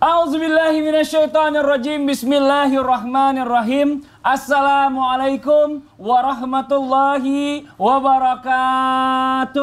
A'udzubillahiminasyaitonirrajim. Bismillahirrahmanirrahim. Assalamualaikum warahmatullahi wabarakatuh.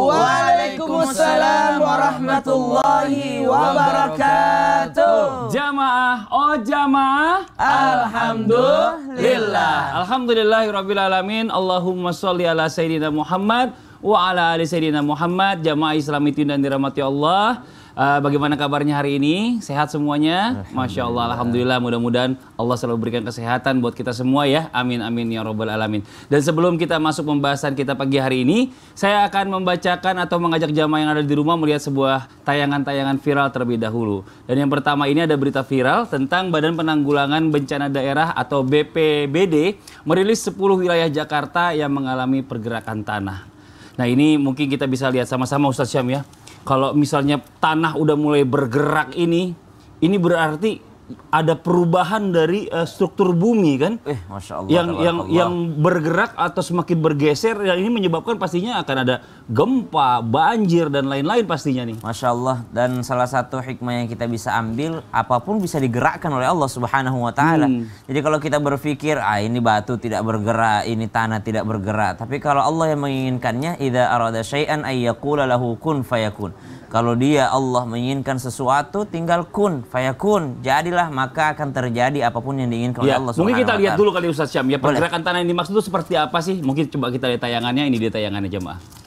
Waalaikumsalam warahmatullahi wabarakatuh. Jamaah, oh jamaah. Alhamdulillah. Alhamdulillahirabbil alamin. Allahumma sholli ala sayyidina Muhammad wa ala ali sayyidina Muhammad. Jamaah Islam itu dan dirahmati Allah. Uh, bagaimana kabarnya hari ini? Sehat semuanya? Masya Allah, Alhamdulillah. Mudah-mudahan Allah selalu berikan kesehatan buat kita semua ya. Amin, amin ya robbal alamin. Dan sebelum kita masuk pembahasan kita pagi hari ini, saya akan membacakan atau mengajak jamaah yang ada di rumah melihat sebuah tayangan-tayangan viral terlebih dahulu. Dan yang pertama ini ada berita viral tentang Badan Penanggulangan Bencana Daerah atau BPBD merilis 10 wilayah Jakarta yang mengalami pergerakan tanah. Nah ini mungkin kita bisa lihat sama-sama Ustadz Syam ya kalau misalnya tanah udah mulai bergerak ini, ini berarti ada perubahan dari uh, struktur bumi kan? Eh, masya Allah. Yang yang Allah. yang bergerak atau semakin bergeser, yang ini menyebabkan pastinya akan ada gempa, banjir dan lain-lain pastinya nih. Masya Allah. Dan salah satu hikmah yang kita bisa ambil, apa pun bisa digerakkan oleh Allah Subhanahu Wa Taala. Hmm. Jadi kalau kita berpikir, ah ini batu tidak bergerak, ini tanah tidak bergerak. Tapi kalau Allah yang menginginkannya, ida arada syai'an ayyakula lahu kun fayakun. Kalau dia Allah menginginkan sesuatu tinggal kun fayakun. Jadilah maka akan terjadi apa pun yang diinginkan oleh ya, Allah Subhanahu Mungkin kita lihat dulu kali Ustaz Syam ya pergerakan Boleh. tanah yang dimaksud itu seperti apa sih? Mungkin coba kita lihat tayangannya ini dia tayangannya jemaah.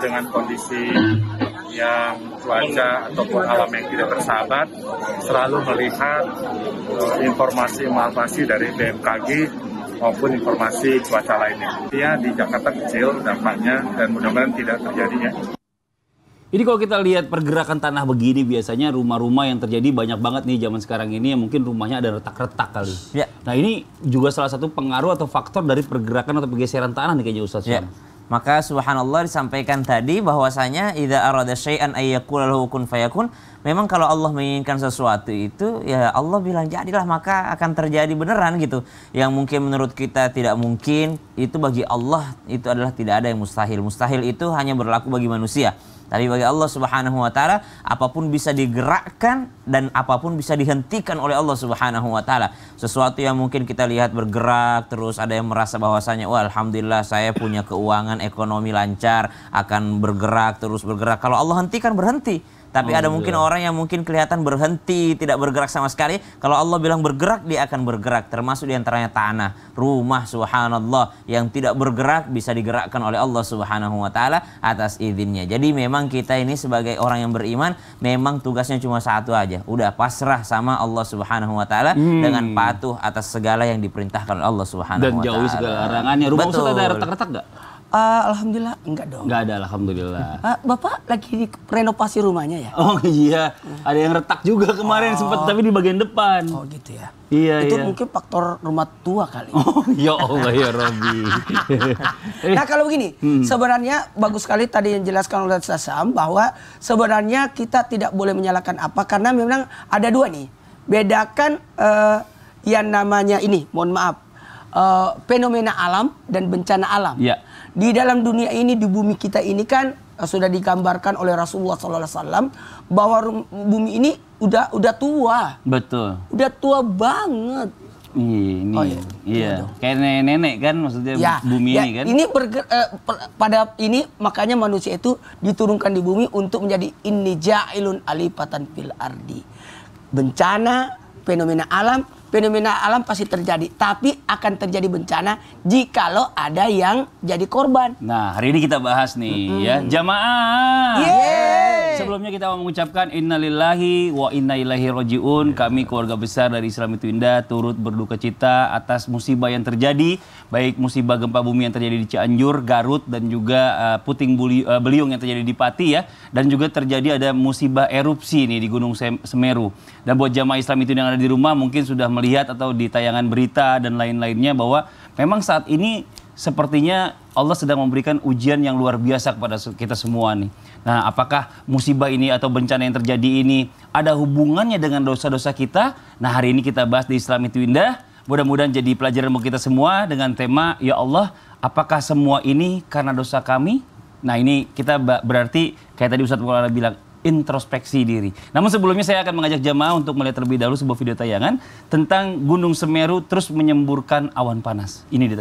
Dengan kondisi yang cuaca ataupun alam yang tidak bersahabat selalu melihat uh, informasi-informasi dari BMKG maupun informasi cuaca lainnya. Dia di Jakarta kecil dampaknya dan mudah-mudahan tidak terjadi ya. Ini kalau kita lihat pergerakan tanah begini biasanya rumah-rumah yang terjadi banyak banget nih zaman sekarang ini yang mungkin rumahnya ada retak-retak kali. Ya. Nah ini juga salah satu pengaruh atau faktor dari pergerakan atau pergeseran tanah nih kayaknya Ustaz Ya. Maka subhanallah disampaikan tadi bahwasanya idza arada syai'an ayyakula lahu kun fayakun. Memang kalau Allah menginginkan sesuatu itu ya Allah bilang jadilah maka akan terjadi beneran gitu. Yang mungkin menurut kita tidak mungkin itu bagi Allah itu adalah tidak ada yang mustahil. Mustahil itu hanya berlaku bagi manusia. Tapi bagi Allah Subhanahu wa taala apa pun bisa digerakkan dan apa pun bisa dihentikan oleh Allah Subhanahu wa taala. Sesuatu yang mungkin kita lihat bergerak terus ada yang merasa bahwasanya wah alhamdulillah saya punya keuangan ekonomi lancar akan bergerak terus bergerak. Kalau Allah hentikan berhenti. Tapi ada mungkin orang yang mungkin kelihatan berhenti, tidak bergerak sama sekali. Kalau Allah bilang bergerak, dia akan bergerak. Termasuk di antaranya tanah, rumah, subhanallah. Yang tidak bergerak bisa digerakkan oleh Allah subhanahu wa ta'ala atas izinnya. Jadi memang kita ini sebagai orang yang beriman, memang tugasnya cuma satu aja. Udah pasrah sama Allah subhanahu wa ta'ala dengan patuh atas segala yang diperintahkan oleh Allah subhanahu Dan wa ta'ala. jauhi segala larangannya. Rumah Ustaz Betul. ada retak-retak nggak? Eh, Alhamdulillah enggak dong. Nggak ada, Alhamdulillah. Eh, Bapak lagi di renovasi rumahnya ya? Oh iya, ada yang retak juga kemarin sempat tapi di bagian depan. Oh gitu ya. Iya, Itu iya. mungkin faktor rumah tua kali. Oh ya Allah ya Robi. Eh, Nah kalau begini, Hmm. sebenarnya bagus sekali tadi yang dijelaskan oleh Ustaz Sam bahwa sebenarnya kita tidak boleh menyalahkan apa karena memang ada dua nih. Bedakan eh, yang namanya ini, mohon maaf, eh, fenomena alam dan bencana alam. Iya. Di dalam dunia ini di bumi kita ini kan eh, sudah digambarkan oleh Rasulullah SAW bahwa rum- bumi ini udah udah tua, Betul. udah tua banget. Ini, Oh, iya. iya. Kayak nenek-nenek kan maksudnya Ya, bumi ya, ini kan. Ini berge- eh, per- pada ini makanya manusia itu diturunkan di bumi untuk menjadi inni ja'ilun alifatan fil ardi. Bencana, fenomena alam, fenomena alam pasti terjadi, tapi akan terjadi bencana jikalau ada yang jadi korban. Nah, hari ini kita bahas nih ya jamaah. Yeay. sebelumnya kita mau mengucapkan innalillahi wa inna ilaihi rojiun. Kami keluarga besar dari Islam itu Indah turut berduka cita atas musibah yang terjadi, baik musibah gempa bumi yang terjadi di Cianjur, Garut dan juga uh, puting buli, uh, beliung yang terjadi di Pati ya, dan juga terjadi ada musibah erupsi nih di Gunung Sem- Semeru. Dan buat jamaah Islam itu yang ada di rumah mungkin sudah melihat atau di tayangan berita dan lain-lainnya bahwa memang saat ini sepertinya Allah sedang memberikan ujian yang luar biasa kepada kita semua nih. Nah, apakah musibah ini atau bencana yang terjadi ini ada hubungannya dengan dosa-dosa kita? Nah, hari ini kita bahas di Islam itu indah. Mudah-mudahan jadi pelajaran bagi kita semua dengan tema Ya Allah, apakah semua ini karena dosa kami? Nah, ini kita berarti kayak tadi Ustadz Maulana bilang introspeksi diri. Namun sebelumnya saya akan mengajak jamaah untuk melihat terlebih dahulu sebuah video tayangan tentang Gunung Semeru terus menyemburkan awan panas. Ini di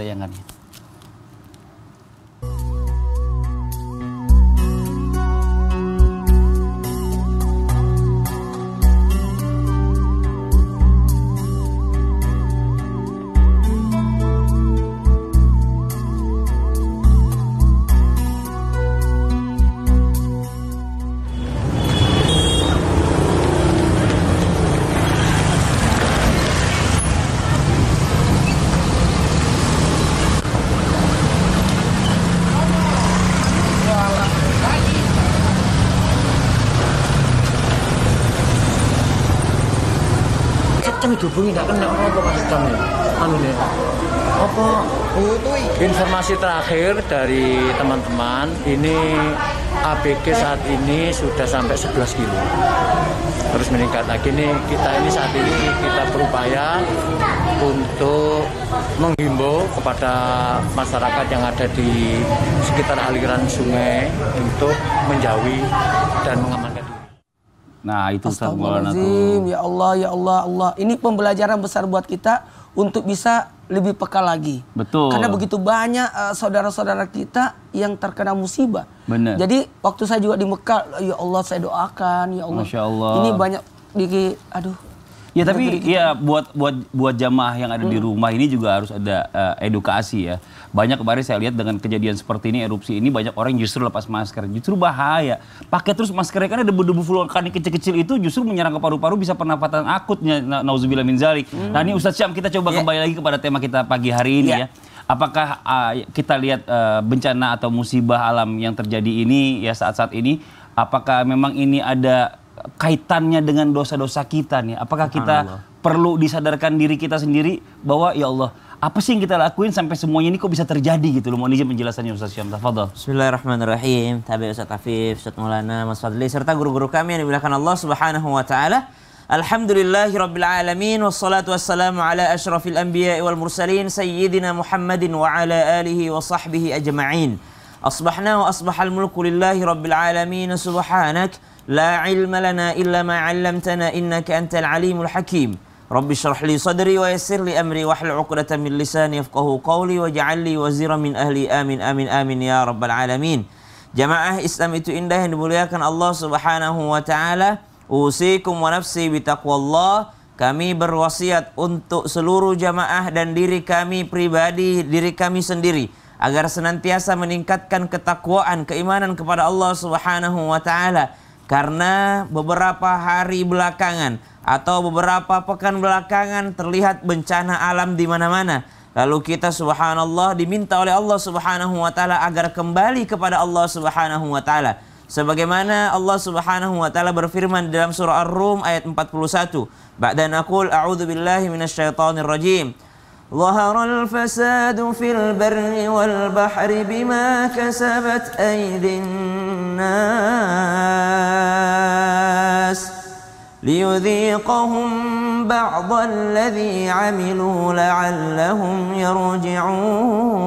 dihubungi nggak kena apa Cem ya? Anu nih. Apa informasi terakhir dari teman-teman ini ABG saat ini sudah sampai 11 kilo terus meningkat lagi nih kita ini saat ini kita berupaya untuk menghimbau kepada masyarakat yang ada di sekitar aliran sungai untuk menjauhi dan mengamankan. Nah, itu Ustadz Maulana tuh. Ya Allah, ya Allah, Allah. Ini pembelajaran besar buat kita untuk bisa lebih peka lagi. Betul. Karena begitu banyak eh, saudara-saudara kita yang terkena musibah. Benar. Jadi waktu saya juga di Mekah, ya Allah saya doakan, ya Allah. Masya Allah. Ini banyak di, aduh. Ya tapi ya buat buat buat jamaah yang ada di rumah ini juga harus ada eh, edukasi ya. Banyak kemarin saya lihat dengan kejadian seperti ini erupsi ini banyak orang justru lepas masker. Justru bahaya. Pakai terus maskernya karena debu-debu vulkanik kecil-kecil itu justru menyerang ke paru-paru bisa pernapasan akutnya. Na- Nauzubillah min zalik. Nah ini Ustadz Syam kita coba kembali lagi kepada tema kita pagi hari ini Ya. ya. Apakah ah, kita lihat eh, bencana atau musibah alam yang terjadi ini ya saat-saat ini apakah memang ini ada kaitannya dengan dosa-dosa kita nih? Apakah kita perlu disadarkan diri kita sendiri bahwa ya Allah, apa sih yang kita lakuin sampai semuanya ini kok bisa terjadi gitu loh? Mohon izin penjelasannya Ustaz Syam. Tafadhol. Bismillahirrahmanirrahim. Tabi Ustaz Afif, Ustaz Maulana, Mas Fadli serta guru-guru kami yang dimuliakan Allah Subhanahu wa taala. Alhamdulillahi rabbil alamin wassalatu wassalamu ala asyrafil anbiya'i wal mursalin sayyidina Muhammadin wa ala alihi wa sahbihi ajma'in. Asbahna wa asbahal mulku lillahi rabbil alamin subhanak la ilma lana illa ma 'allamtana innaka antal alimul hakim. Rabbi syrah li sadri wa yassir li amri wa hlul uqdatan min lisani yafqahu qawli waj'al li wazira min ahli amin amin amin ya rabbal alamin. Jamaah Islam itu indah yang dimuliakan Allah Subhanahu wa taala. Usikum wa nafsi bitaqwallah. Kami berwasiat untuk seluruh jamaah dan diri kami pribadi, diri kami sendiri agar senantiasa meningkatkan ketakwaan, keimanan kepada Allah Subhanahu wa taala karena beberapa hari belakangan atau beberapa pekan belakangan terlihat bencana alam di mana-mana. Lalu kita subhanallah diminta oleh Allah Subhanahu wa taala agar kembali kepada Allah Subhanahu wa taala. Sebagaimana Allah Subhanahu wa taala berfirman dalam surah Ar-Rum ayat 41. Ba'da naqul a'udzu billahi minasyaitonir rajim. ظهر الفساد في البر والبحر بما كسبت أيدي الناس ليذيقهم بعض الذي عملوا لعلهم يرجعون.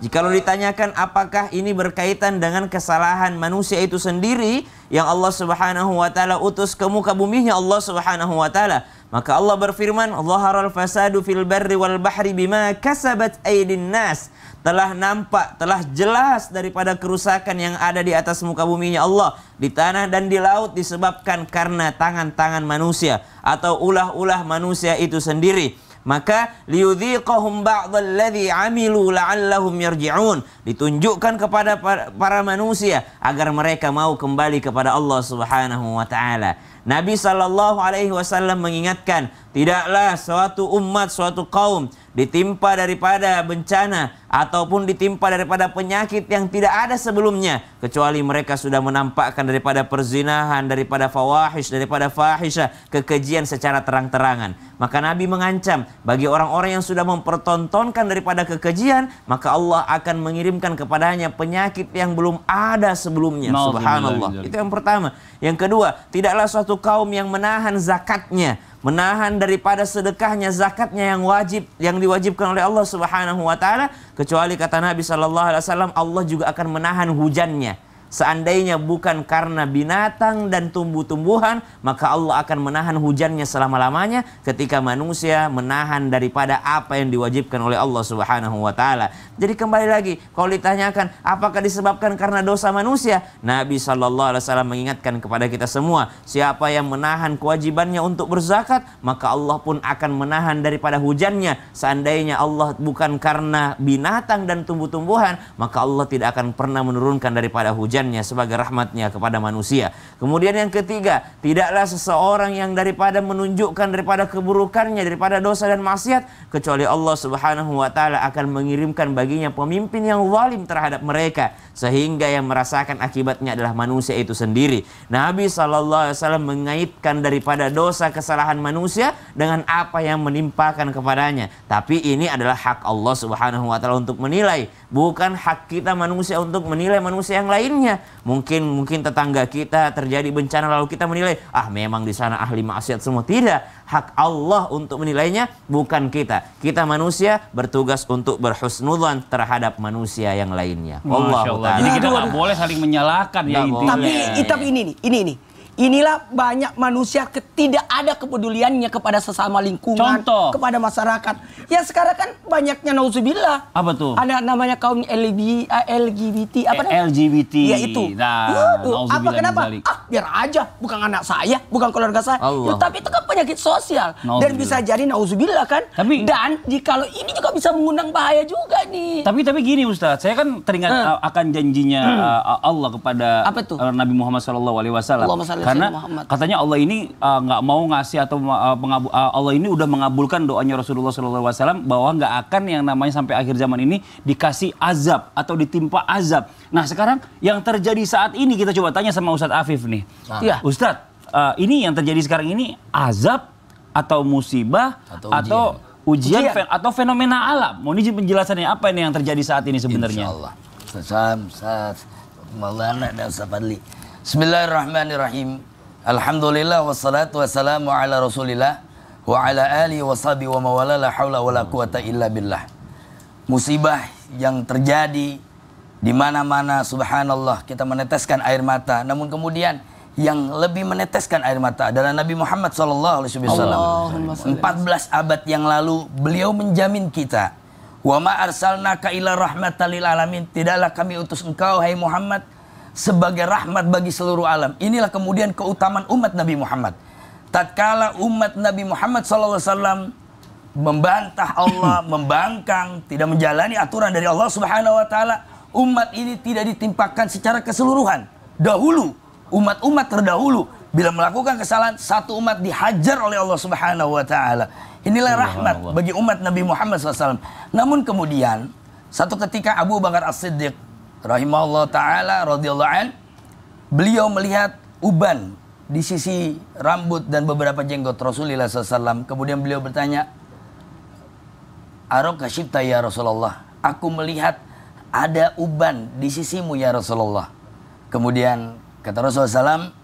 Jikalau ditanyakan apakah ini berkaitan dengan kesalahan manusia itu sendiri yang Allah Subhanahu wa taala utus ke muka buminya Allah Subhanahu wa taala, maka Allah berfirman, "Dhaharal fasadu fil barri wal bahri bima kasabat aydin nas." Telah nampak, telah jelas daripada kerusakan yang ada di atas muka buminya Allah, di tanah dan di laut disebabkan karena tangan-tangan manusia atau ulah-ulah manusia itu sendiri. Maka liyudhiqahum ba'dalladzi amilu la'allahum yarji'un. Ditunjukkan kepada para manusia agar mereka mau kembali kepada Allah Subhanahu wa taala Nabi Shallallahu Alaihi Wasallam mengingatkan, tidaklah suatu umat, suatu kaum ditimpa daripada bencana ataupun ditimpa daripada penyakit yang tidak ada sebelumnya kecuali mereka sudah menampakkan daripada perzinahan, daripada fawahish, daripada fahisha, kekejian secara terang-terangan. Maka Nabi mengancam bagi orang-orang yang sudah mempertontonkan daripada kekejian, maka Allah akan mengirimkan kepadanya penyakit yang belum ada sebelumnya. Subhanallah. Itu yang pertama. Yang kedua, tidaklah suatu kaum yang menahan zakatnya, menahan daripada sedekahnya, zakatnya yang wajib yang diwajibkan oleh Allah Subhanahu wa taala, kecuali kata Nabi sallallahu alaihi wasallam Allah juga akan menahan hujannya. Seandainya bukan karena binatang dan tumbuh-tumbuhan, maka Allah akan menahan hujannya selama-lamanya ketika manusia menahan daripada apa yang diwajibkan oleh Allah Subhanahu wa taala. Jadi kembali lagi, kalau ditanyakan apakah disebabkan karena dosa manusia? Nabi sallallahu alaihi wasallam mengingatkan kepada kita semua, siapa yang menahan kewajibannya untuk berzakat, maka Allah pun akan menahan daripada hujannya. Seandainya Allah bukan karena binatang dan tumbuh-tumbuhan, maka Allah tidak akan pernah menurunkan daripada hujan hujannya sebagai rahmatnya kepada manusia. Kemudian yang ketiga, tidaklah seseorang yang daripada menunjukkan daripada keburukannya, daripada dosa dan maksiat, kecuali Allah subhanahu wa ta'ala akan mengirimkan baginya pemimpin yang zalim terhadap mereka. Sehingga yang merasakan akibatnya adalah manusia itu sendiri. Nabi SAW mengaitkan daripada dosa kesalahan manusia dengan apa yang menimpakan kepadanya. Tapi ini adalah hak Allah subhanahu wa ta'ala untuk menilai. Bukan hak kita manusia untuk menilai manusia yang lainnya sebagainya. Mungkin mungkin tetangga kita terjadi bencana lalu kita menilai, ah memang di sana ahli maksiat semua. Tidak, hak Allah untuk menilainya bukan kita. Kita manusia bertugas untuk berhusnudzan terhadap manusia yang lainnya. Allah. Jadi kita nggak boleh saling menyalahkan ya intinya. Tapi, tapi ini nih, ini nih Inilah banyak manusia tidak ada kepeduliannya kepada sesama lingkungan, Contoh. kepada masyarakat. Ya sekarang kan banyaknya nauzubillah. Apa tuh? Ada namanya kaum LGB, LGBT apa namanya? LGBT. Ya itu. Nah, Waduh, apa kenapa? Ah, biar aja, bukan anak saya, bukan keluarga saya. Ya, tapi itu kan penyakit sosial dan bisa jadi nauzubillah kan. Tapi dan kalau ini juga bisa mengundang bahaya juga nih. Tapi tapi gini Ustaz, saya kan teringat hmm. akan janjinya hmm. Allah kepada apa tuh? Nabi Muhammad SAW. Karena katanya Allah ini uh, nggak uh, mau ngasih atau uh, uh, Allah ini udah mengabulkan doanya Rasulullah SAW bahwa nggak akan yang namanya sampai akhir zaman ini dikasih azab atau ditimpa azab. Nah sekarang yang terjadi saat ini kita coba tanya sama Ustadz Afif nih. Nah. Ya. Ustadz, uh, ini yang terjadi sekarang ini azab atau musibah atau ujian, atau, ujian, ujian. atau fenomena alam. Mau izin penjelasannya apa ini yang terjadi saat ini sebenarnya? Insya Allah. Sam, Maulana dan Safadli. Bismillahirrahmanirrahim. Alhamdulillah wassalatu wassalamu ala Rasulillah wa ala ali wa sahbi wa mawala la haula wa la quwata illa billah. Musibah yang terjadi di mana-mana subhanallah kita meneteskan air mata namun kemudian yang lebih meneteskan air mata adalah Nabi Muhammad sallallahu alaihi wasallam. 14 abad yang lalu beliau menjamin kita Wa ma arsalnaka ila rahmatan lil alamin. Tidaklah kami utus engkau hai Muhammad sebagai rahmat bagi seluruh alam. Inilah kemudian keutamaan umat Nabi Muhammad. Tatkala umat Nabi Muhammad SAW membantah Allah, membangkang, tidak menjalani aturan dari Allah Subhanahu wa taala, umat ini tidak ditimpakan secara keseluruhan. Dahulu umat-umat terdahulu bila melakukan kesalahan satu umat dihajar oleh Allah Subhanahu wa taala. Inilah rahmat bagi umat Nabi Muhammad SAW. Namun kemudian satu ketika Abu Bakar As-Siddiq rahimahullah taala radhiyallahu an beliau melihat uban di sisi rambut dan beberapa jenggot Rasulullah SAW. Kemudian beliau bertanya, Arok kasyibta ya Rasulullah. Aku melihat ada uban di sisimu ya Rasulullah. Kemudian kata Rasulullah SAW,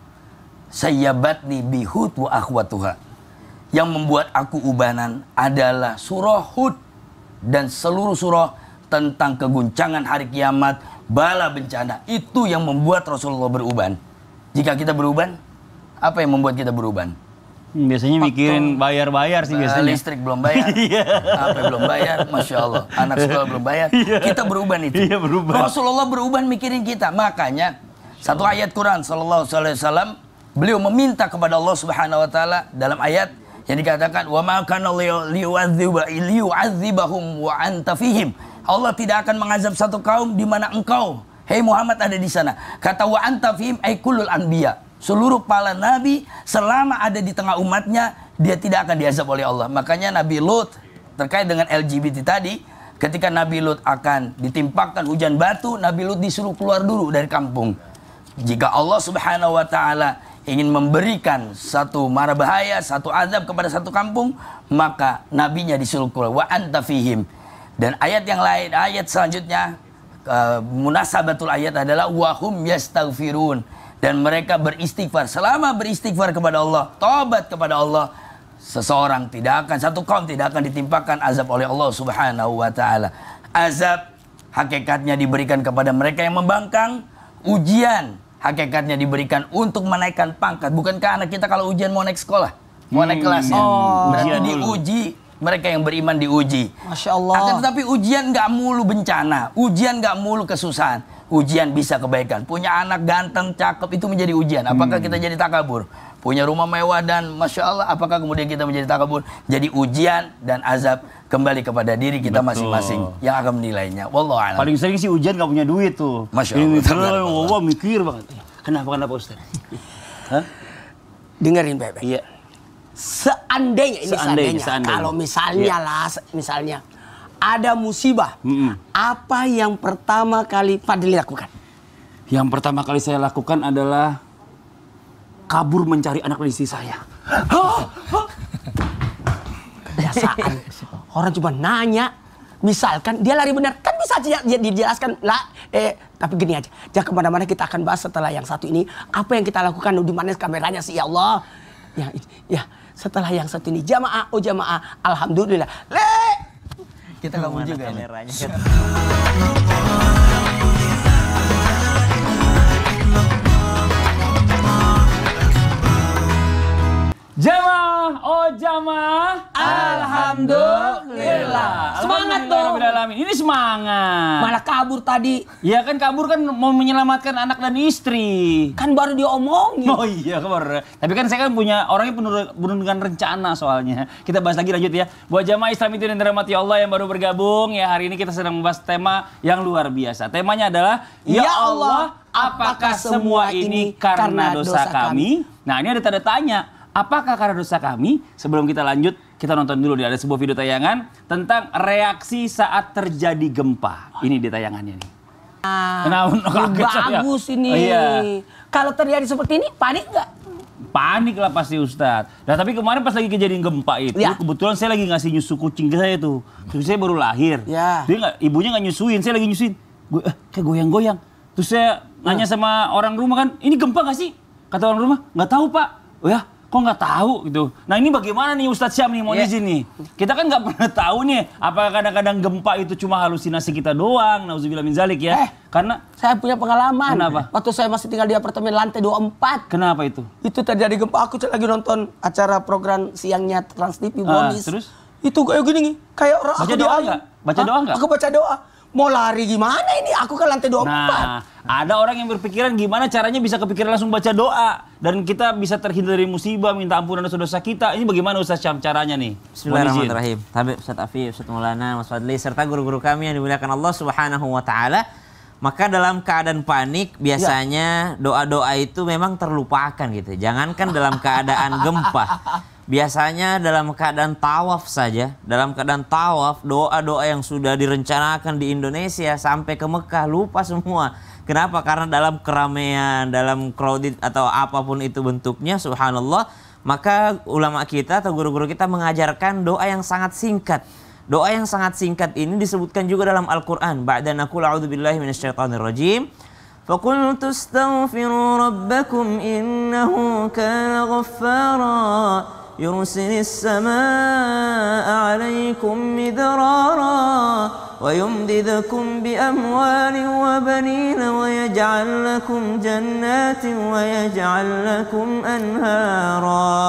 Sayyabatni bihut wa akhwatuha. Yang membuat aku ubanan adalah surah Hud dan seluruh surah tentang keguncangan hari kiamat, bala bencana. Itu yang membuat Rasulullah beruban. Jika kita beruban, apa yang membuat kita beruban? Hmm, biasanya mikirin bayar-bayar sih biasanya. Listrik belum bayar, iya. HP belum bayar, masya Allah. Anak sekolah belum bayar, iya. kita beruban itu. Iya, beruban. Rasulullah beruban mikirin kita. Makanya satu ayat Quran Sallallahu Alaihi Wasallam beliau meminta kepada Allah Subhanahu Wa Taala dalam ayat Yang dikatakan wa ma kana liyu'adzibahum wa anta fihim. Allah tidak akan mengazab satu kaum di mana engkau Hei Muhammad ada di sana. Kata wa anta fihim ay kullul anbiya. Seluruh para nabi selama ada di tengah umatnya dia tidak akan diazab oleh Allah. Makanya Nabi Lut terkait dengan LGBT tadi ketika Nabi Lut akan ditimpakan hujan batu, Nabi Lut disuruh keluar dulu dari kampung. Jika Allah Subhanahu wa taala ingin memberikan satu mara bahaya, satu azab kepada satu kampung, maka nabinya disuruh keluar wa anta fihim. Dan ayat yang lain, ayat selanjutnya uh, munasabatul ayat adalah wahum yastaghfirun dan mereka beristighfar. Selama beristighfar kepada Allah, tobat kepada Allah, seseorang tidak akan satu kaum tidak akan ditimpakan azab oleh Allah Subhanahu wa taala. Azab hakikatnya diberikan kepada mereka yang membangkang, ujian hakikatnya diberikan untuk menaikkan pangkat. Bukankah anak kita kalau ujian mau naik sekolah, mau naik Hmm. kelas ya? Oh. Berarti diuji mereka yang beriman diuji. Masya Allah. Akan tetapi ujian nggak mulu bencana, ujian nggak mulu kesusahan, ujian bisa kebaikan. Punya anak ganteng, cakep itu menjadi ujian. Apakah kita jadi takabur? Punya rumah mewah dan masya Allah, apakah kemudian kita menjadi takabur? Jadi ujian dan azab kembali kepada diri kita masing-masing yang akan menilainya. Wallahu a'lam. Paling sering sih ujian gak punya duit tuh. Masya Ini Allah. wah mikir banget. Kenapa kenapa Ustaz? Hah? Dengerin baik-baik. Iya. Seandainya ini Seandainya, seandainya, seandainya. kalau misalnya Iya. lah misalnya ada musibah, Mm-mm. apa yang pertama kali Fadli lakukan? Yang pertama kali saya lakukan adalah kabur mencari anak istri saya. Kebiasaan. Orang cuma nanya, misalkan dia lari benar, kan bisa aja dia dijelaskan lah. Eh, tapi gini aja, jangan ke mana-mana kita akan bahas setelah yang satu ini apa yang kita lakukan di mana kameranya sih ya Allah. Ya, ya setelah yang satu ini jamaah, oh jamaah, alhamdulillah. Le, Kita kamu Mana juga. kameranya? Jamaah, oh jamaah, alhamdulillah. Semangat dong. Ini semangat. malah kabur tadi. Ya kan kabur kan mau menyelamatkan anak dan istri. Kan baru diomongin. Oh iya kabar. Tapi kan saya kan punya orangnya penuh, penuh dengan rencana soalnya. Kita bahas lagi lanjut ya. Buat jamaah Islam itu yang dirahmati Allah yang baru bergabung ya hari ini kita sedang membahas tema yang luar biasa. Temanya adalah Ya, Ya Allah, apakah semua ini karena dosa kami? Nah ini ada tanda tanya. Apakah karena dosa kami? Sebelum kita lanjut, kita nonton dulu nih. Ada sebuah video tayangan tentang reaksi saat terjadi gempa. Ini di tayangannya nih. Saya. bagus ini. Oh, iya. Kalau terjadi seperti ini, panik nggak? Panik lah pasti Ustadz. Nah tapi kemarin pas lagi kejadian gempa itu, Ya. kebetulan saya lagi ngasih nyusu kucing ke saya tuh. Kucing saya baru lahir. Ya. Dia nggak, ibunya nggak nyusuin, saya lagi nyusuin. Gue, eh, kayak goyang-goyang. Terus saya nanya sama orang rumah kan, ini gempa gak sih? Kata orang rumah, nggak tahu pak. Oh ya, kok nggak tahu gitu. Nah ini bagaimana nih Ustadz Syam nih, mau Iya. izin nih. Kita kan nggak pernah tahu nih, apakah kadang-kadang gempa itu cuma halusinasi kita doang, nauzubillah min zalik ya. Eh. Karena, Saya punya pengalaman. Kenapa? Waktu saya masih tinggal di apartemen lantai 24. kenapa itu? Itu terjadi gempa. Aku lagi nonton acara program siangnya Trans TV Ah, Bonis. terus? Itu kayak gini nih. Kayak orang Baca aku doa nggak? Baca Hah? doa nggak? Aku baca doa. Mau lari gimana ini? Aku kan lantai 24. Nah, ada orang yang berpikiran gimana caranya bisa kepikiran langsung baca doa dan kita bisa terhindar dari musibah, minta ampunan dosa-dosa kita. Ini bagaimana Ustaz Syam caranya nih? Bismillahirrahmanirrahim. Habib Ustaz Afi, Ustaz Maulana, Mas Fadli serta guru-guru kami yang dimuliakan Allah Subhanahu wa taala. Maka dalam keadaan panik biasanya doa-doa itu memang terlupakan gitu. Jangankan dalam keadaan gempa. Biasanya dalam keadaan tawaf saja, dalam keadaan tawaf doa-doa yang sudah direncanakan di Indonesia sampai ke Mekah lupa semua. Kenapa? Karena dalam keramaian, dalam crowded atau apa pun itu bentuknya, subhanallah, maka ulama kita atau guru-guru kita mengajarkan doa yang sangat singkat. Doa yang sangat singkat ini disebutkan juga dalam Al-Qur'an. Ba'da naqul a'udzu billahi minasyaitonir rajim. فقلت استغفروا ربكم إنه كان غفارا يرسل السماء عليكم مدرارا ويمددكم بأموال وبنين ويجعل لكم جنات ويجعل لكم أنهارا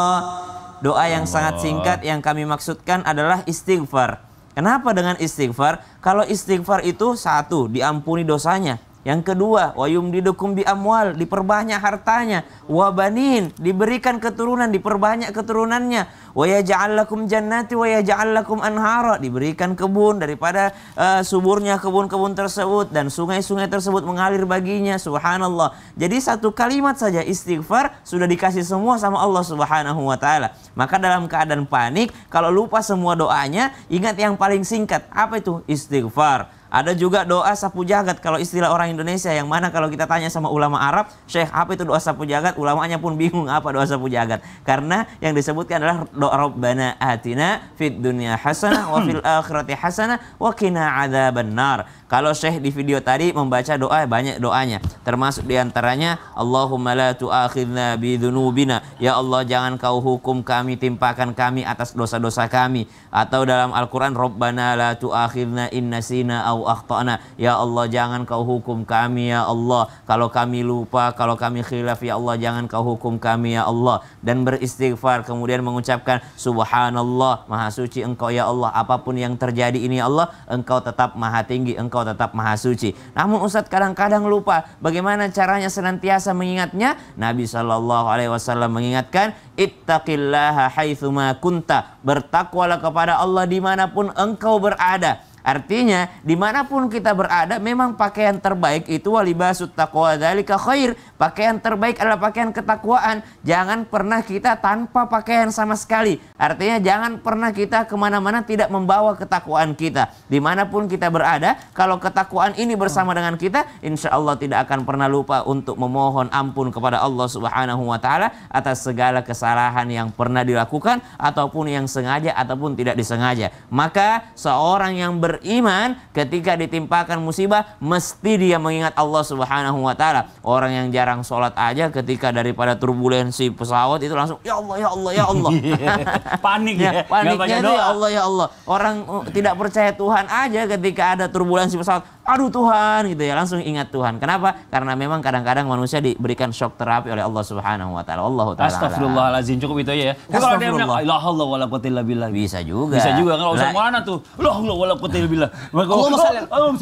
Doa yang sangat singkat yang kami maksudkan adalah istighfar. Kenapa dengan istighfar? Kalau istighfar itu satu, diampuni dosanya. Yang kedua, wa yumdidukum bi amwal, diperbanyak hartanya, wa banin, diberikan keturunan, diperbanyak keturunannya, wa yaj'al lakum jannati wa yaj'al lakum anhara, diberikan kebun daripada uh, suburnya kebun-kebun tersebut dan sungai-sungai tersebut mengalir baginya. Subhanallah. Jadi satu kalimat saja istighfar sudah dikasih semua sama Allah Subhanahu wa taala. Maka dalam keadaan panik, kalau lupa semua doanya, ingat yang paling singkat. Apa itu? Istighfar. Ada juga doa sapu jagat kalau istilah orang Indonesia yang mana kalau kita tanya sama ulama Arab, Syekh apa itu doa sapu jagat? Ulamanya pun bingung apa doa sapu jagat. Karena yang disebutkan adalah doa Rabbana atina fid dunya hasanah wa fil akhirati hasanah wa qina adzabannar. Kalau Syekh di video tadi membaca doa banyak doanya. Termasuk di antaranya Allahumma la tu'akhidna bidhunubina. Ya Allah jangan kau hukum kami, timpakan kami atas dosa-dosa kami. Atau dalam Al-Quran Rabbana la tu'akhidna inna sina au akhtana. Ya Allah jangan kau hukum kami ya Allah. Kalau kami lupa, kalau kami khilaf ya Allah jangan kau hukum kami ya Allah. Dan beristighfar kemudian mengucapkan Subhanallah Maha suci engkau ya Allah. Apa pun yang terjadi ini ya Allah engkau tetap maha tinggi. Engkau engkau tetap maha suci. Namun Ustadz kadang-kadang lupa bagaimana caranya senantiasa mengingatnya. Nabi Shallallahu Alaihi Wasallam mengingatkan, ittaqillaha haitsuma kunta. Bertakwalah kepada Allah di mana pun engkau berada. Artinya di mana pun kita berada memang pakaian terbaik itu walibasut taqwa dzalika khair. Pakaian terbaik adalah pakaian ketakwaan. Jangan pernah kita tanpa pakaian sama sekali. Artinya jangan pernah kita ke mana-mana tidak membawa ketakwaan kita. Di mana pun kita berada, kalau ketakwaan ini bersama dengan kita, insya Allah tidak akan pernah lupa untuk memohon ampun kepada Allah Subhanahu Wa Taala atas segala kesalahan yang pernah dilakukan ataupun yang sengaja ataupun tidak disengaja. Maka seorang yang ber beriman ketika ditimpakan musibah mesti dia mengingat Allah Subhanahu wa taala. Orang yang jarang sholat aja ketika daripada turbulensi pesawat itu langsung ya Allah ya Allah ya Allah. Panik ya. Paniknya itu ya Allah ya Allah. Orang uh, tidak percaya Tuhan aja ketika ada turbulensi pesawat aduh Tuhan gitu ya langsung ingat Tuhan. Kenapa? Karena memang kadang-kadang manusia diberikan shock terapi oleh Allah Subhanahu wa taala. Allah taala. Astagfirullahalazim cukup itu aja ya. Kalau dia bilang la haula wala quwata illa billah. Bisa juga. Bisa juga kalau usah mana tuh. La haula wala quwata illa billah. Shalli Allahumma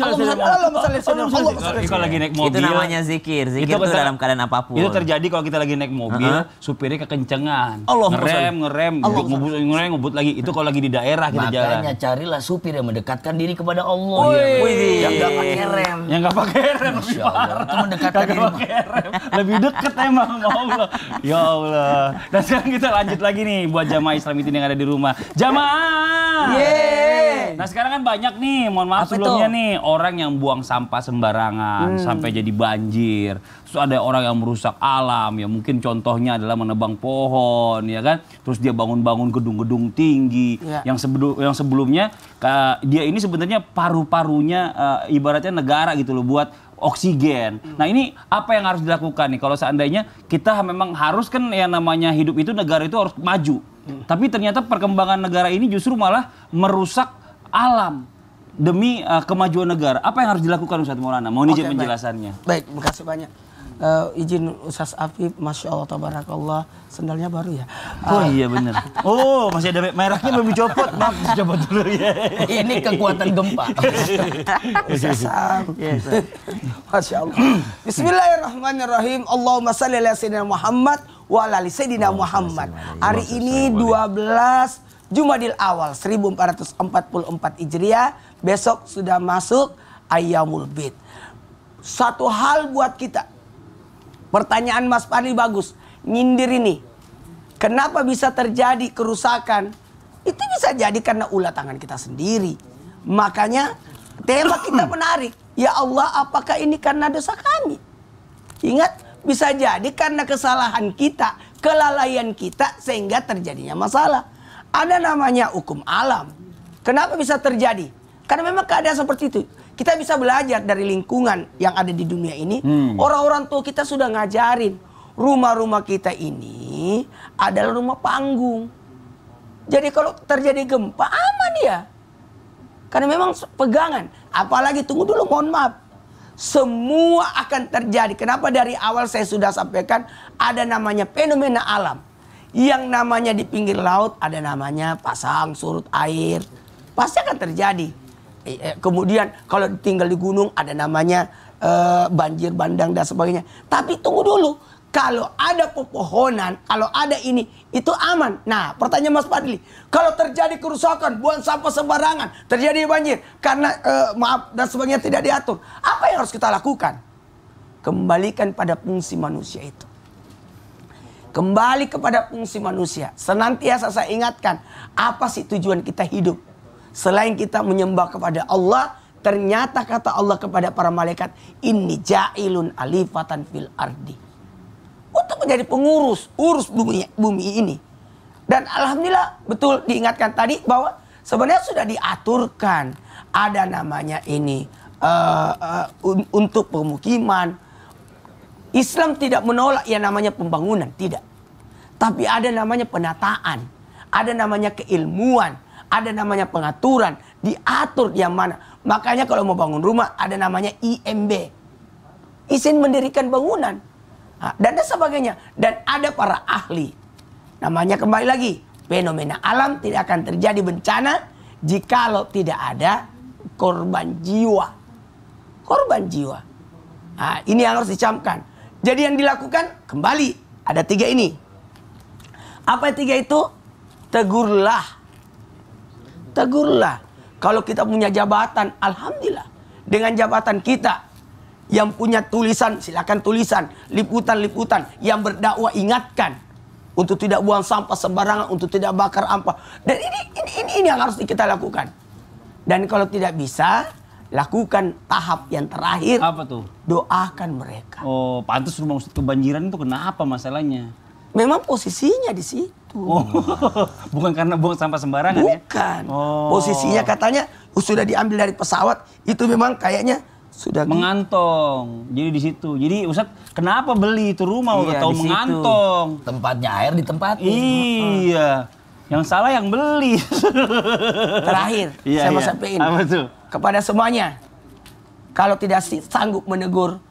shalli Kalau lagi naik mobil. Itu namanya zikir. Zikir itu dalam keadaan apa pun. Itu terjadi kalau kita lagi naik mobil, supirnya kekencengan. Ngerem, ngerem, ngebut, ngerem, ngebut lagi. Itu kalau lagi di daerah kita jalan. Makanya carilah supir yang mendekatkan diri kepada Allah. Yang pakai rem. Yang nggak pakai rem lebih parah. Itu mendekatkan Kagak pakai rem. Lebih deket emang sama Allah. Ya Allah. Dan sekarang kita lanjut lagi nih buat jamaah Islam itu yang ada di rumah. Jamaah. Yeay. Nah sekarang kan banyak nih, mohon maaf Apa sebelumnya itu? nih orang yang buang sampah sembarangan sampai jadi banjir. Terus ada orang yang merusak alam ya mungkin contohnya adalah menebang pohon ya kan. Terus dia bangun-bangun gedung-gedung tinggi Ya. yang sebelum yang sebelumnya ka- dia ini sebenarnya paru-parunya eh, ibaratnya negara gitu loh buat oksigen. Nah ini apa yang harus dilakukan nih kalau seandainya kita memang harus kan yang namanya hidup itu negara itu harus maju. Tapi ternyata perkembangan negara ini justru malah merusak alam demi eh, kemajuan negara. Apa yang harus dilakukan Ustaz Maulana? Mohon izin baik. penjelasannya. Baik, terima kasih banyak. Eh, izin Ustaz Afif, Masya Allah, Tabarakallah, sendalnya baru ya. Oh iya bener. Oh masih ada merahnya belum dicopot. Maaf dicopot dulu ya. Ini kekuatan gempa. Ustaz Sam. Masya Allah. Bismillahirrahmanirrahim. Allahumma salli ala Sayyidina Muhammad wa ala Sayyidina Muhammad. Hari ini 12 Jumadil Awal 1444 Hijriah. Besok sudah masuk Ayyamul Bid. Satu hal buat kita. Pertanyaan Mas Fadli bagus. Nyindir ini. Kenapa bisa terjadi kerusakan? Itu bisa jadi karena ulah tangan kita sendiri. Makanya tema kita menarik. Ya Allah, apakah ini karena dosa kami? Ingat, bisa jadi karena kesalahan kita, kelalaian kita sehingga terjadinya masalah. Ada namanya hukum alam. Kenapa bisa terjadi? Karena memang keadaan seperti itu. Kita bisa belajar dari lingkungan yang ada di dunia ini. Orang-orang tua kita sudah ngajarin rumah-rumah kita ini adalah rumah panggung. Jadi kalau terjadi gempa aman ya. Karena memang pegangan. Apalagi tunggu dulu mohon maaf. Semua akan terjadi. Kenapa dari awal saya sudah sampaikan ada namanya fenomena alam. Yang namanya di pinggir laut ada namanya pasang surut air. Pasti akan terjadi. Eh, eh, Kemudian kalau tinggal di gunung ada namanya eh, banjir bandang dan sebagainya. Tapi tunggu dulu, kalau ada pepohonan, kalau ada ini, itu aman. Nah, pertanyaan Mas Fadli, kalau terjadi kerusakan, buang sampah sembarangan, terjadi banjir, karena eh, maaf dan sebagainya tidak diatur, apa yang harus kita lakukan? Kembalikan pada fungsi manusia itu. Kembali kepada fungsi manusia. Senantiasa saya ingatkan, apa sih tujuan kita hidup? Selain kita menyembah kepada Allah, ternyata kata Allah kepada para malaikat, ini ja'ilun alifatan fil ardi. Untuk menjadi pengurus, urus bumi, bumi ini. Dan alhamdulillah betul diingatkan tadi bahwa sebenarnya sudah diaturkan. Ada namanya ini uh, uh, un- untuk pemukiman, Islam tidak menolak yang namanya pembangunan, tidak. Tapi ada namanya penataan, ada namanya keilmuan, ada namanya pengaturan, diatur yang mana. Makanya kalau mau bangun rumah ada namanya IMB. Izin mendirikan bangunan. Nah, dan sebagainya. Dan ada para ahli. Namanya kembali lagi, fenomena alam tidak akan terjadi bencana jikalau tidak ada korban jiwa. Korban jiwa. Nah, ini yang harus dicamkan. Jadi yang dilakukan kembali ada tiga ini. Apa tiga itu? Tegurlah. Tegurlah. Kalau kita punya jabatan, alhamdulillah. Dengan jabatan kita yang punya tulisan, silakan tulisan, liputan-liputan yang berdakwah ingatkan untuk tidak buang sampah sembarangan, untuk tidak bakar ampah. Dan ini ini ini, ini yang harus kita lakukan. Dan kalau tidak bisa, lakukan tahap yang terakhir, Apa tuh? doakan mereka. Oh, pantas rumah Ustadz kebanjiran itu kenapa masalahnya? Memang posisinya di situ. Oh, bukan karena buang sampah sembarangan ya? Bukan. Oh. Posisinya katanya uh, sudah diambil dari pesawat. Itu memang kayaknya sudah Mengantong. Jadi di situ. Jadi Ustadz, kenapa beli itu rumah Iya, tahu di situ. mengantong? Tempatnya air di tempat. Iya. Yang salah yang beli. terakhir. Iya, saya mau iya. sampaikan Apa tuh? kepada semuanya. Kalau tidak sanggup menegur,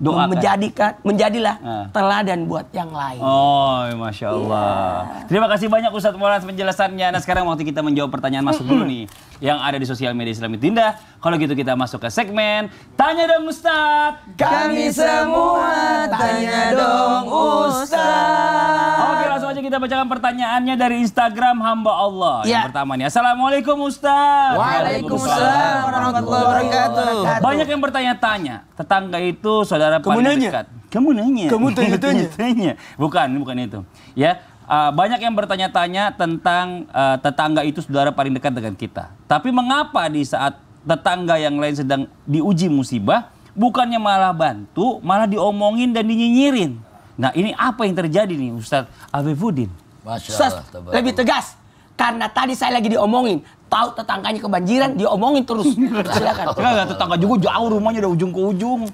Doakan. menjadikan menjadilah Ah. teladan buat yang lain. Oh, masya Allah. Terima kasih banyak Ustadz Muhammad penjelasannya. Nah sekarang waktu kita menjawab pertanyaan masuk dulu nih, yang ada di sosial media Islam itu indah. Kalau gitu kita masuk ke segmen Tanya dong Ustadz. Kami semua tanya dong Ustaz. Oke langsung aja kita bacakan pertanyaannya dari Instagram hamba Allah. Ya. Yang pertama nih, Assalamualaikum Ustadz. Waalaikumsalam warahmatullahi wabarakatuh. Banyak yang bertanya-tanya, tetangga itu saudara paling nanya? dekat. Kamu nanya? Kamu tanya-tanya? Tanya. Bukan, bukan itu. Ya, uh, banyak yang bertanya-tanya tentang uh, tetangga itu saudara paling dekat dengan kita. Tapi mengapa di saat tetangga yang lain sedang diuji musibah, bukannya malah bantu, malah diomongin dan dinyinyirin? Nah, ini apa yang terjadi nih Ustadz Afifuddin? Masya Ustaz, lebih tegas. Karena tadi saya lagi diomongin, tahu tetangganya kebanjiran, diomongin terus. Silakan. Enggak, tetangga juga jauh rumahnya dari ujung ke ujung.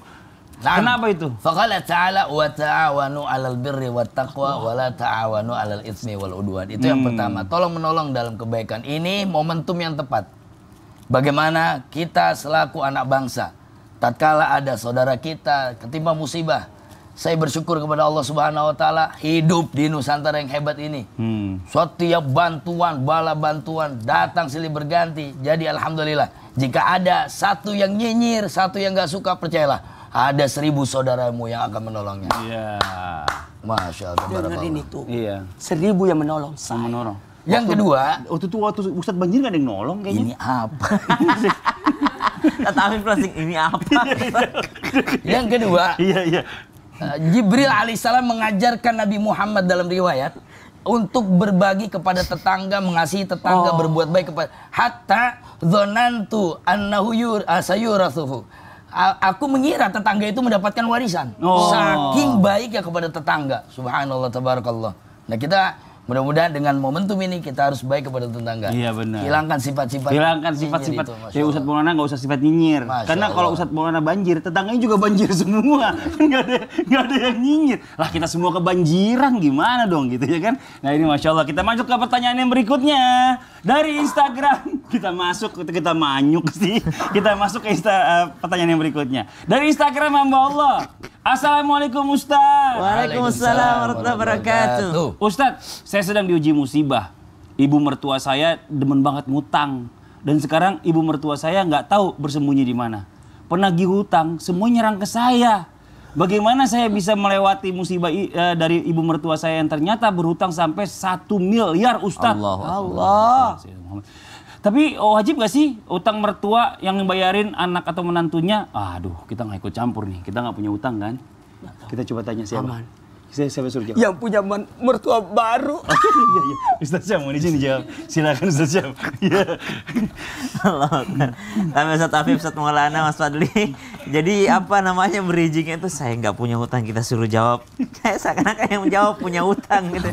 Nah, Kenapa itu? Faqala ta'ala wa ta'awanu 'alal birri wat taqwa wa la ta'awanu 'alal itsmi wal udwan. Itu yang pertama. Tolong menolong dalam kebaikan. Ini momentum yang tepat. Bagaimana kita selaku anak bangsa tatkala ada saudara kita ketimpa musibah. Saya bersyukur kepada Allah Subhanahu wa taala hidup di Nusantara yang hebat ini. Hmm. Setiap bantuan, bala bantuan datang silih berganti. Jadi alhamdulillah. Jika ada satu yang nyinyir, satu yang gak suka, percayalah. Ada seribu saudaramu yang akan menolongnya. Iya. Masya Allah. Dengerin itu. Iya. Seribu yang menolong Yang saya. menolong. Yang kedua, Waktu itu waktu Ustadz banjir gak ada yang nolong kayaknya. ini apa? Kata Afif langsung ini apa? yang kedua, Iya, iya. Uh, Jibril alaihissalam mengajarkan Nabi Muhammad dalam riwayat untuk berbagi kepada tetangga, mengasihi tetangga, berbuat baik kepada hatta dzanantu annahu yur asayurasuhu. A- Aku mengira tetangga itu mendapatkan warisan. Oh. Saking baiknya kepada tetangga. Subhanallah tabarakallah. Nah, kita mudah-mudahan dengan momentum ini kita harus baik kepada tetangga. Iya, benar. Hilangkan sifat-sifat Hilangkan sifat-sifat. Ya Ustadz. Maulana nggak usah sifat nyinyir. Masya Karena kalau. Ustadz Maulana banjir, tetangganya juga banjir semua. Nggak ada, nggak ada yang nyinyir. Lah kita semua kebanjiran gimana dong gitu ya kan? Nah ini masya Allah. Kita masuk ke pertanyaan yang berikutnya dari Instagram. Kita masuk, kita manyuk sih. Kita masuk ke Insta, eh, pertanyaan yang berikutnya dari Instagram hamba Allah. Assalamualaikum Ustadz. Waalaikumsalam warahmatullahi wabarakatuh. Ustadz, saya sedang diuji musibah. Ibu mertua saya demen banget ngutang. Dan sekarang ibu mertua saya nggak tahu bersembunyi di mana. penagih hutang, semua nyerang ke saya. Bagaimana saya bisa melewati musibah eh, dari ibu mertua saya yang ternyata berhutang sampai satu miliar Ustadz? Allah. Allah. Tapi oh, wajib gak sih utang mertua yang ngebayarin anak atau menantunya? Aduh, kita nggak ikut campur nih. Kita nggak punya utang kan? Kita coba tanya siapa? Aman. Saya siapa suruh jawab? Yang punya mertua baru. Iya, iya. Ustaz Syam mau di sini jawab. Silakan Ustaz Syam. Iya. Tapi Ustaz Afif, Ustaz Maulana, Mas Fadli. Jadi apa namanya bridgingnya itu saya nggak punya hutang kita suruh jawab. Kayak seakan-akan yang menjawab punya hutang gitu.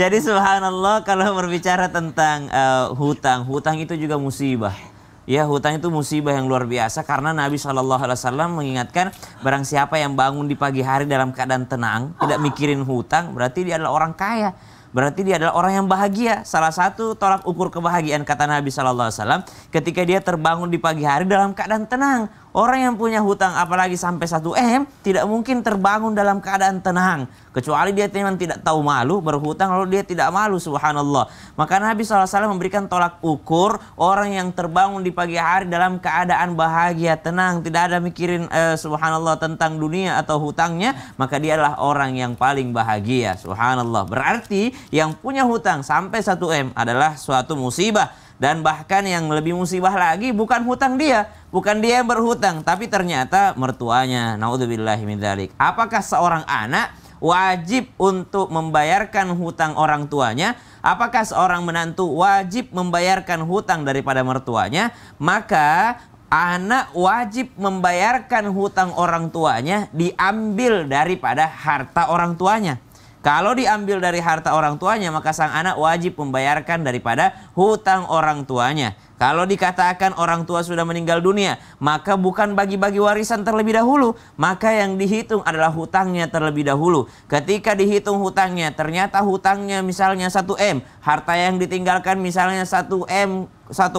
Jadi subhanallah kalau berbicara tentang eh, hutang, hutang itu juga musibah. Ya hutang itu musibah yang luar biasa karena Nabi Shallallahu Alaihi Wasallam mengingatkan barang siapa yang bangun di pagi hari dalam keadaan tenang, tidak mikirin hutang, berarti dia adalah orang kaya. Berarti dia adalah orang yang bahagia. Salah satu tolak ukur kebahagiaan kata Nabi Shallallahu Alaihi Wasallam ketika dia terbangun di pagi hari dalam keadaan tenang. Orang yang punya hutang apalagi sampai 1 M tidak mungkin terbangun dalam keadaan tenang. Kecuali dia memang tidak tahu malu berhutang lalu dia tidak malu subhanallah. Maka Nabi SAW memberikan tolak ukur orang yang terbangun di pagi hari dalam keadaan bahagia, tenang, tidak ada mikirin eh, subhanallah tentang dunia atau hutangnya, maka dia adalah orang yang paling bahagia subhanallah. Berarti yang punya hutang sampai 1 M adalah suatu musibah. Dan bahkan yang lebih musibah lagi bukan hutang dia, bukan dia yang berhutang, tapi ternyata mertuanya. Nauzubillahi min dzalik. Apakah seorang anak wajib untuk membayarkan hutang orang tuanya? Apakah seorang menantu wajib membayarkan hutang daripada mertuanya? Maka anak wajib membayarkan hutang orang tuanya diambil daripada harta orang tuanya. Kalau diambil dari harta orang tuanya, maka sang anak wajib membayarkan daripada hutang orang tuanya. Kalau dikatakan orang tua sudah meninggal dunia, maka bukan bagi-bagi warisan terlebih dahulu, maka yang dihitung adalah hutangnya terlebih dahulu. Ketika dihitung hutangnya, ternyata hutangnya misalnya 1 M, harta yang ditinggalkan misalnya 1 M 1,1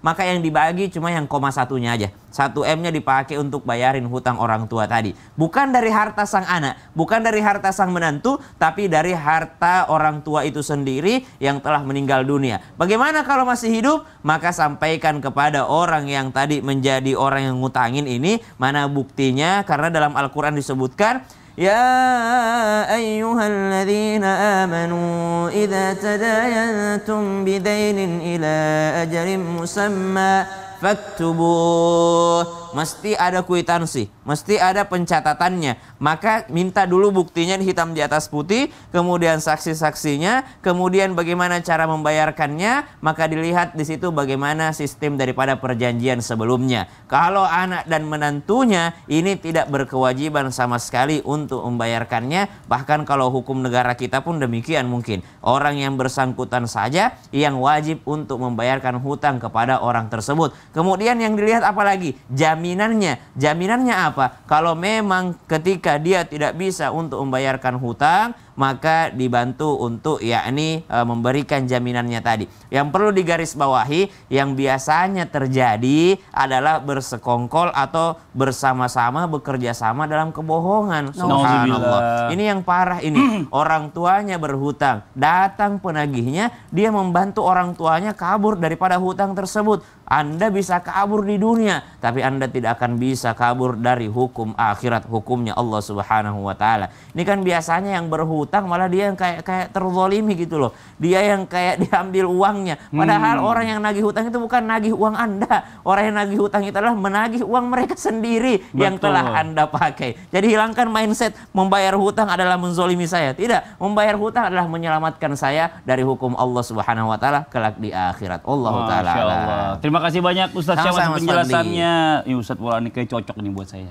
maka yang dibagi cuma yang koma satunya aja. 1 M nya dipakai untuk bayarin hutang orang tua tadi. Bukan dari harta sang anak bukan dari harta sang menantu tapi dari harta orang tua itu sendiri yang telah meninggal dunia. Bagaimana kalau masih hidup? Maka sampaikan kepada orang yang tadi menjadi orang yang ngutangin ini mana buktinya? Karena dalam Al-Quran disebutkan يا أيها الذين آمنوا إذا تداينتم بدين إلى أجل مسمى فاكتبوه. Mesti ada kwitansi, mesti ada pencatatannya. Maka minta dulu buktinya hitam di atas putih, kemudian saksi-saksinya, kemudian bagaimana cara membayarkannya, maka dilihat di situ bagaimana sistem daripada perjanjian sebelumnya. Kalau anak dan menantunya ini tidak berkewajiban sama sekali untuk membayarkannya, bahkan kalau hukum negara kita pun demikian mungkin. Orang yang bersangkutan saja yang wajib untuk membayarkan hutang kepada orang tersebut. Kemudian yang dilihat apa lagi? Jaminannya. Jaminannya apa? Kalau memang ketika dia tidak bisa untuk membayarkan hutang, maka dibantu untuk yakni e, memberikan jaminannya tadi. Yang perlu digarisbawahi yang biasanya terjadi adalah bersekongkol atau bersama-sama bekerja sama dalam kebohongan. Subhanallah. Ini yang parah ini. orang tuanya berhutang, datang penagihnya, dia membantu orang tuanya kabur daripada hutang tersebut. Anda bisa kabur di dunia, tapi Anda tidak akan bisa kabur dari hukum akhirat, hukumnya Allah Subhanahu wa taala. Ini kan biasanya yang berhutang malah dia yang kayak kayak terzolimi gitu loh. Dia yang kayak diambil uangnya. Padahal orang yang nagih hutang itu bukan nagih uang Anda. Orang yang nagih hutang itu adalah menagih uang mereka sendiri yang Betul. telah Anda pakai. Jadi hilangkan mindset membayar hutang adalah menzolimi saya. Tidak, membayar hutang adalah menyelamatkan saya dari hukum Allah Subhanahu wa taala kelak di akhirat. Allah taala. Terima kasih banyak Ustaz Mas penjelasannya. Ini Ustaz Bola ini kayak cocok nih buat saya.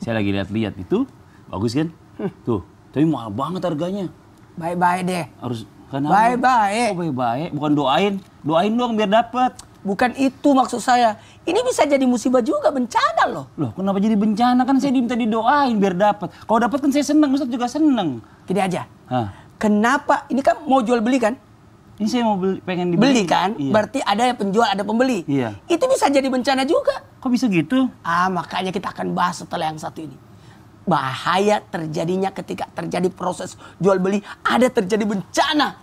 Saya lagi lihat-lihat itu, bagus kan? Tuh, tapi mahal banget harganya. Baik-baik deh. Harus kenapa? Baik-baik. Oh, baik-baik, bukan doain. Doain dong biar dapat. Bukan itu maksud saya. Ini bisa jadi musibah juga bencana loh. Loh, kenapa jadi bencana? Kan saya diminta didoain biar dapat. Kalau dapat kan saya senang, Ustaz juga senang. Gini aja. Hah. Kenapa? Ini kan mau jual beli kan? Ini saya mau beli, pengen dibeli. Beli kan? Iya. Berarti ada yang penjual, ada pembeli. Iya. Itu bisa jadi bencana juga. Kok bisa gitu? Ah, makanya kita akan bahas setelah yang satu ini. Bahaya terjadinya ketika terjadi proses jual beli, ada terjadi bencana.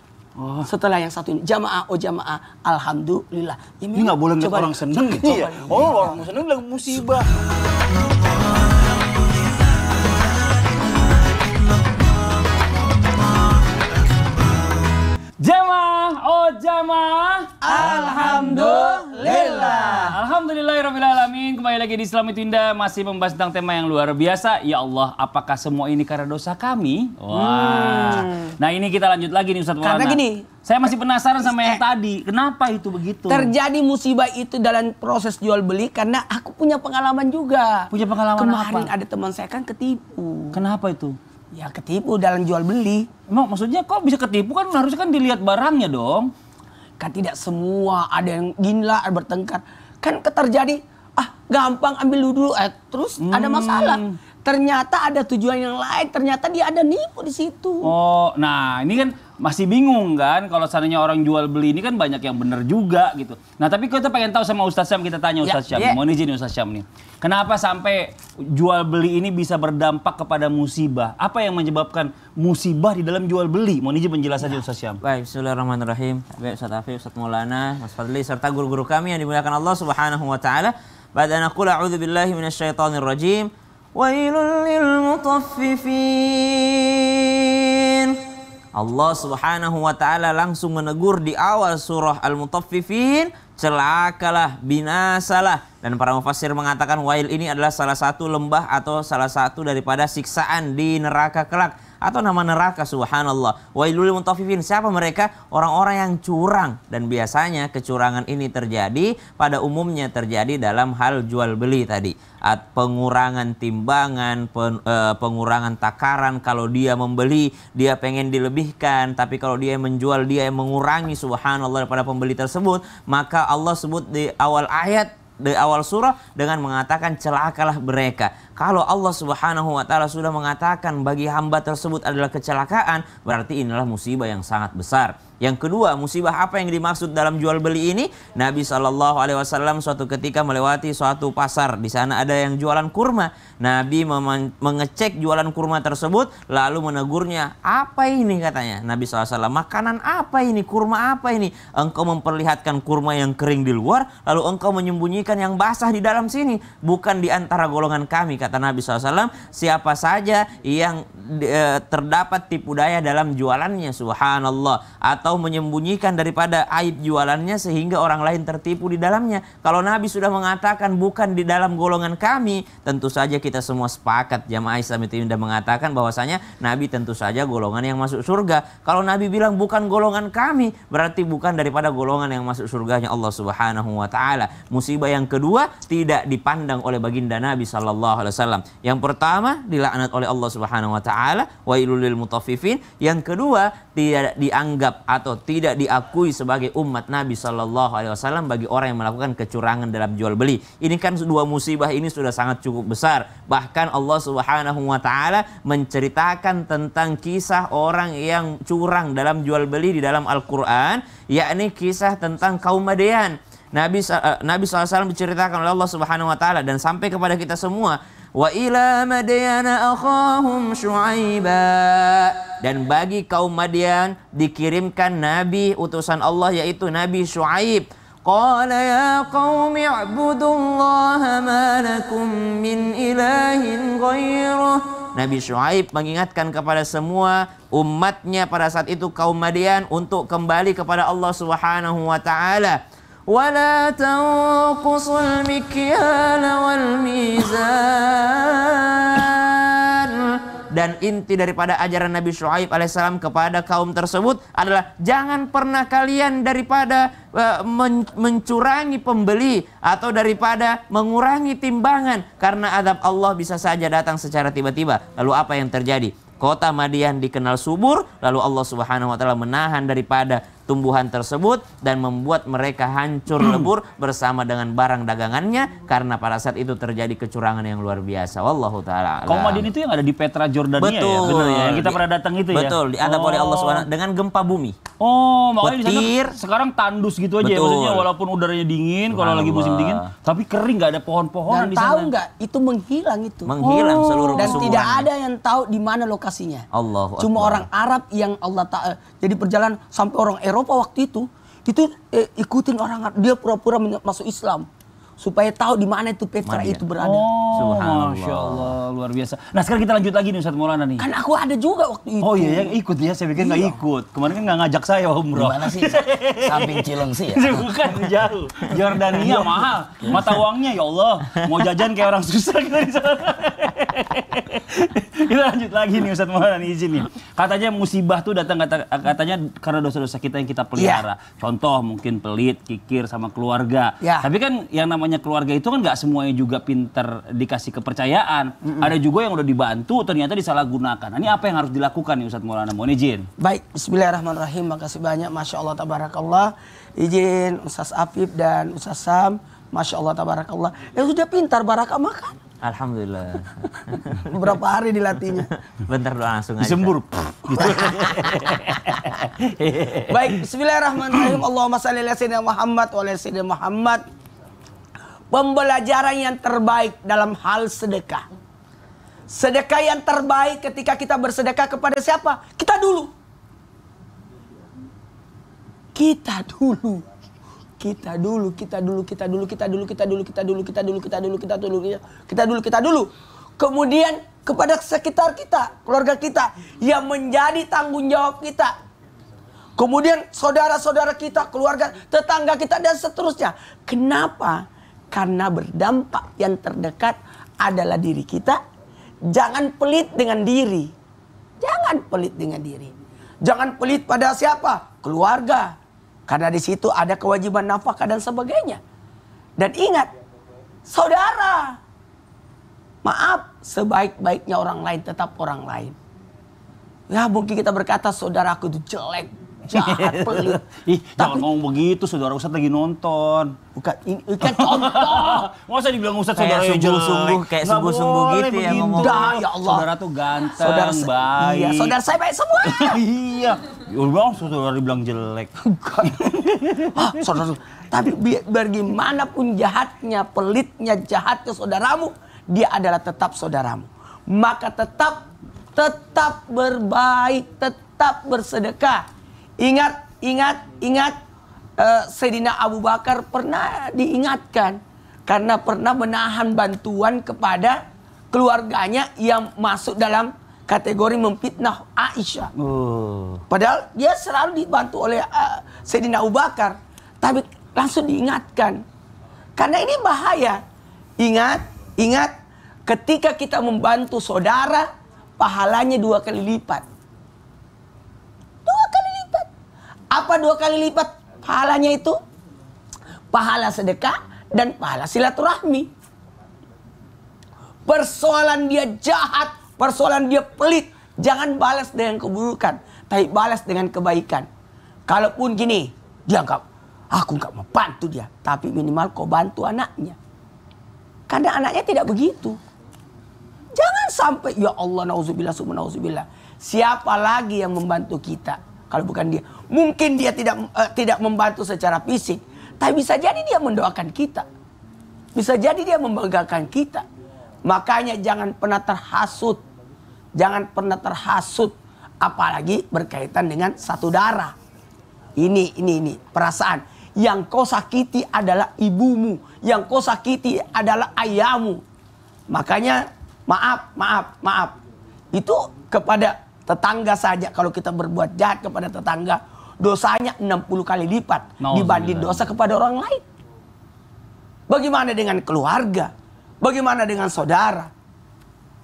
Setelah yang satu ini jamaah oh jamaah alhamdulillah. Ya, Ini nggak boleh coba orang seneng gitu. Coba ya. Oh, orang seneng lagi musibah. Jamaah, oh jamaah. Alhamdulillah. Alhamdulillahirrahmanirrahim. Kembali lagi di Islam itu Indah. Masih membahas tentang tema yang luar biasa. Ya Allah, apakah semua ini karena dosa kami? Wah. Nah ini kita lanjut lagi nih Ustadz Hmm. Karena Maulana. gini. Saya masih penasaran sama yang Eh. tadi. Kenapa itu begitu? Terjadi musibah itu dalam proses jual beli karena aku punya pengalaman juga. Punya pengalaman Kemarin apa? ada teman saya kan ketipu. Kenapa itu? Ya ketipu dalam jual beli. Emang maksudnya kok bisa ketipu kan harusnya kan dilihat barangnya dong. Kan tidak semua ada yang gila ada bertengkar. Kan terjadi ah gampang ambil dulu eh terus ada masalah. Ternyata ada tujuan yang lain, ternyata dia ada nipu di situ. Oh, nah ini kan masih bingung kan kalau seandainya orang jual beli ini kan banyak yang benar juga gitu. Nah tapi kita pengen tahu sama Ustaz Syam kita tanya Ustaz Syam. ya. Mohon izin Ustaz Syam nih. Kenapa sampai jual beli ini bisa berdampak kepada musibah? Apa yang menyebabkan musibah di dalam jual beli? Mohon izin penjelasannya Ustaz Syam. Baik, bismillahirrahmanirrahim. Baik, Ustaz Afif, Ustaz Maulana, Mas Fadli, serta guru-guru kami yang dimuliakan Allah Subhanahu wa taala. Ba'da an aqula a'udzu billahi minasyaitonir rajim. Wailul lil mutaffifin. Allah Subhanahu wa taala langsung menegur di awal surah Al-Mutaffifin, celakalah, binasalah. Dan para mufassir mengatakan wail ini adalah salah satu lembah atau salah satu daripada siksaan di neraka kelak atau nama neraka subhanallah. Wailul mutaffifin. Siapa mereka? Orang-orang yang curang dan biasanya kecurangan ini terjadi pada umumnya terjadi dalam hal jual beli tadi. At pengurangan timbangan, pen- eh, pengurangan takaran kalau dia membeli dia pengen dilebihkan tapi kalau dia menjual dia yang mengurangi subhanallah daripada pembeli tersebut maka Allah sebut di awal ayat di awal surah dengan mengatakan celakalah mereka. Kalau Allah Subhanahu wa taala sudah mengatakan bagi hamba tersebut adalah kecelakaan, berarti inilah musibah yang sangat besar. Yang kedua, musibah apa yang dimaksud dalam jual beli ini? Nabi Shallallahu alaihi wasallam suatu ketika melewati suatu pasar, di sana ada yang jualan kurma. Nabi mengecek jualan kurma tersebut lalu menegurnya, "Apa ini?" katanya. Nabi SAW, "Makanan apa ini? Kurma apa ini? Engkau memperlihatkan kurma yang kering di luar, lalu engkau menyembunyikan yang basah di dalam sini, bukan di antara golongan kami." Kata Nabi SAW, "Siapa saja yang eh, terdapat tipu daya dalam jualannya, subhanallah, atau menyembunyikan daripada aib jualannya sehingga orang lain tertipu di dalamnya. Kalau Nabi sudah mengatakan bukan di dalam golongan kami, tentu saja kita semua sepakat jamaah Islam itu sudah mengatakan bahwasanya Nabi tentu saja golongan yang masuk surga. Kalau Nabi bilang bukan golongan kami, berarti bukan daripada golongan yang masuk surganya Allah Subhanahu wa taala. Musibah yang kedua tidak dipandang oleh baginda Nabi sallallahu alaihi wasallam. Yang pertama dilaknat oleh Allah Subhanahu wa taala, wailul mutaffifin. Yang kedua tidak dianggap atau tidak diakui sebagai umat Nabi Shallallahu Alaihi Wasallam bagi orang yang melakukan kecurangan dalam jual beli. Ini kan dua musibah ini sudah sangat cukup besar. Bahkan Allah Subhanahu Wa Taala menceritakan tentang kisah orang yang curang dalam jual beli di dalam Al Quran, yakni kisah tentang kaum Madian. Nabi eh, Nabi SAW diceritakan oleh Allah Subhanahu Wa Taala dan sampai kepada kita semua. Ila Madyana akhahum Syuaiba dan bagi kaum Madian dikirimkan nabi utusan Allah yaitu Nabi Syuaib. Qala ya qaumi i'budullaha ma lakum min ilahin ghairuh. Nabi Syuaib mengingatkan kepada semua umatnya pada saat itu kaum Madian untuk kembali kepada Allah Subhanahu wa taala. ولا تنقصوا المكيال والميزان dan inti daripada ajaran Nabi Shu'aib alaihissalam kepada kaum tersebut adalah jangan pernah kalian daripada eh, men- mencurangi pembeli atau daripada mengurangi timbangan karena adab Allah bisa saja datang secara tiba-tiba. Lalu apa yang terjadi? Kota Madian dikenal subur, lalu Allah Subhanahu wa taala menahan daripada tumbuhan tersebut dan membuat mereka hancur lebur bersama dengan barang dagangannya karena pada saat itu terjadi kecurangan yang luar biasa. Wallahu taala. Madin itu yang ada di Petra Jordania ya, Betul. benar ya. Yang kita Di- pernah datang itu ya. Betul, diadab oleh Allah Oh. Subhanahu dengan gempa bumi. Oh, makanya di sana Petir. sekarang tandus gitu aja ya. Betul. Maksudnya walaupun udaranya dingin, kalau lagi musim dingin, tapi kering nggak ada pohon-pohonan Dan di tahu sana. nggak itu menghilang itu. Menghilang seluruh Dan tidak ada yang tahu di mana lokasinya. Allahu Cuma Akbar. orang Arab yang Allah Ta'ala. Jadi perjalanan sampai orang Eropa waktu itu. Itu eh, ikutin orang. Dia pura-pura masuk Islam. Supaya tahu di mana itu Petra itu berada. Oh, Subhanallah. Masya Allah, luar biasa. Nah sekarang kita lanjut lagi nih Ustaz Maulana nih. Kan aku ada juga waktu itu. Oh iya, yang ikut ya. Saya pikir nggak Iya. ikut. Kemarin kan nggak ngajak saya Di umroh. mana sih? Samping Cilengsi ya? Bukan jauh. Jordania mahal. Mata uangnya ya Allah. Mau jajan kayak orang susah kita di sana. kita lanjut lagi nih Ustaz Maulana izin nih. Katanya musibah tuh datang kata, katanya karena dosa-dosa kita yang kita pelihara. Contoh mungkin pelit, kikir sama keluarga. Ya. Tapi kan yang namanya keluarga itu kan nggak semuanya juga pinter dikasih kepercayaan. Ada juga yang udah dibantu ternyata disalahgunakan. Nah, ini apa yang harus dilakukan nih Ustaz Maulana? Mohon izin. Baik, Bismillahirrahmanirrahim. Makasih banyak, Masya Allah, Tabarakallah. Izin Ustaz Afif dan Ustaz Sam. Masya Allah, Tabarakallah. Ya sudah pintar, barakah makan. Alhamdulillah. Berapa hari dilatihnya? Bentar doa langsung aja. Disembur. gitu. Baik, Bismillahirrahmanirrahim. Allahumma salli ala sayyidina Muhammad wa ala sayyidina Muhammad. Pembelajaran yang terbaik dalam hal sedekah. Sedekah yang terbaik ketika kita bersedekah kepada siapa? Kita dulu. Kita dulu. Kita dulu, kita dulu, kita dulu, kita dulu, kita dulu, kita dulu, kita dulu, kita dulu, kita dulu, kita dulu, kita dulu. Kemudian kepada sekitar kita, keluarga kita yang menjadi tanggung jawab kita. Kemudian saudara-saudara kita, keluarga, tetangga kita dan seterusnya. Kenapa? Karena berdampak yang terdekat adalah diri kita. Jangan pelit dengan diri. Jangan pelit dengan diri. Jangan pelit pada siapa? Keluarga. Karena di situ ada kewajiban nafkah dan sebagainya. Dan ingat, saudara, maaf, sebaik-baiknya orang lain tetap orang lain. Ya mungkin kita berkata saudaraku itu jelek, jahat, pelit. Ih, jangan Tapi ngomong begitu, saudara Ustadz lagi nonton. bukan ini, kan contoh. Masa dibilang Ustadz saudara yang sungguh-sungguh, kayak Nggak sungguh-sungguh gitu ya ngomong. Ya Allah. Saudara tuh ganteng, Saudara baik. iya, saudara saya baik semua. iya. Ya udah, saudara dibilang jelek. Ah, saudara, tapi bagaimanapun jahatnya, pelitnya, jahatnya saudaramu, dia adalah tetap saudaramu. Maka tetap, tetap berbaik, tetap bersedekah. Ingat, ingat, ingat, eh, Sayyidina Abu Bakar pernah diingatkan karena pernah menahan bantuan kepada keluarganya yang masuk dalam kategori memfitnah Aisyah. Oh. Padahal dia selalu dibantu oleh uh, Sayyidina Abu Bakar. Tapi langsung diingatkan. Karena ini bahaya. Ingat, ingat. Ketika kita membantu saudara, pahalanya dua kali lipat. Dua kali lipat. Apa dua kali lipat pahalanya itu? Pahala sedekah dan pahala silaturahmi. Persoalan dia jahat, persoalan dia pelit, jangan balas dengan keburukan, tapi balas dengan kebaikan. Kalaupun gini, dia nggak, aku nggak mau bantu dia, tapi minimal kau bantu anaknya. Karena anaknya tidak begitu. Jangan sampai ya Allah nauzubillah summa nauzubillah. Siapa lagi yang membantu kita kalau bukan dia? Mungkin dia tidak eh, tidak membantu secara fisik, tapi bisa jadi dia mendoakan kita. Bisa jadi dia membanggakan kita. Makanya jangan pernah terhasut. Jangan pernah terhasut apalagi berkaitan dengan satu darah. Ini ini ini perasaan yang kau sakiti adalah ibumu, yang kau sakiti adalah ayahmu. Makanya maaf, maaf, maaf. Itu kepada tetangga saja kalau kita berbuat jahat kepada tetangga, dosanya 60 kali lipat dibanding dosa kepada orang lain. Bagaimana dengan keluarga? Bagaimana dengan saudara?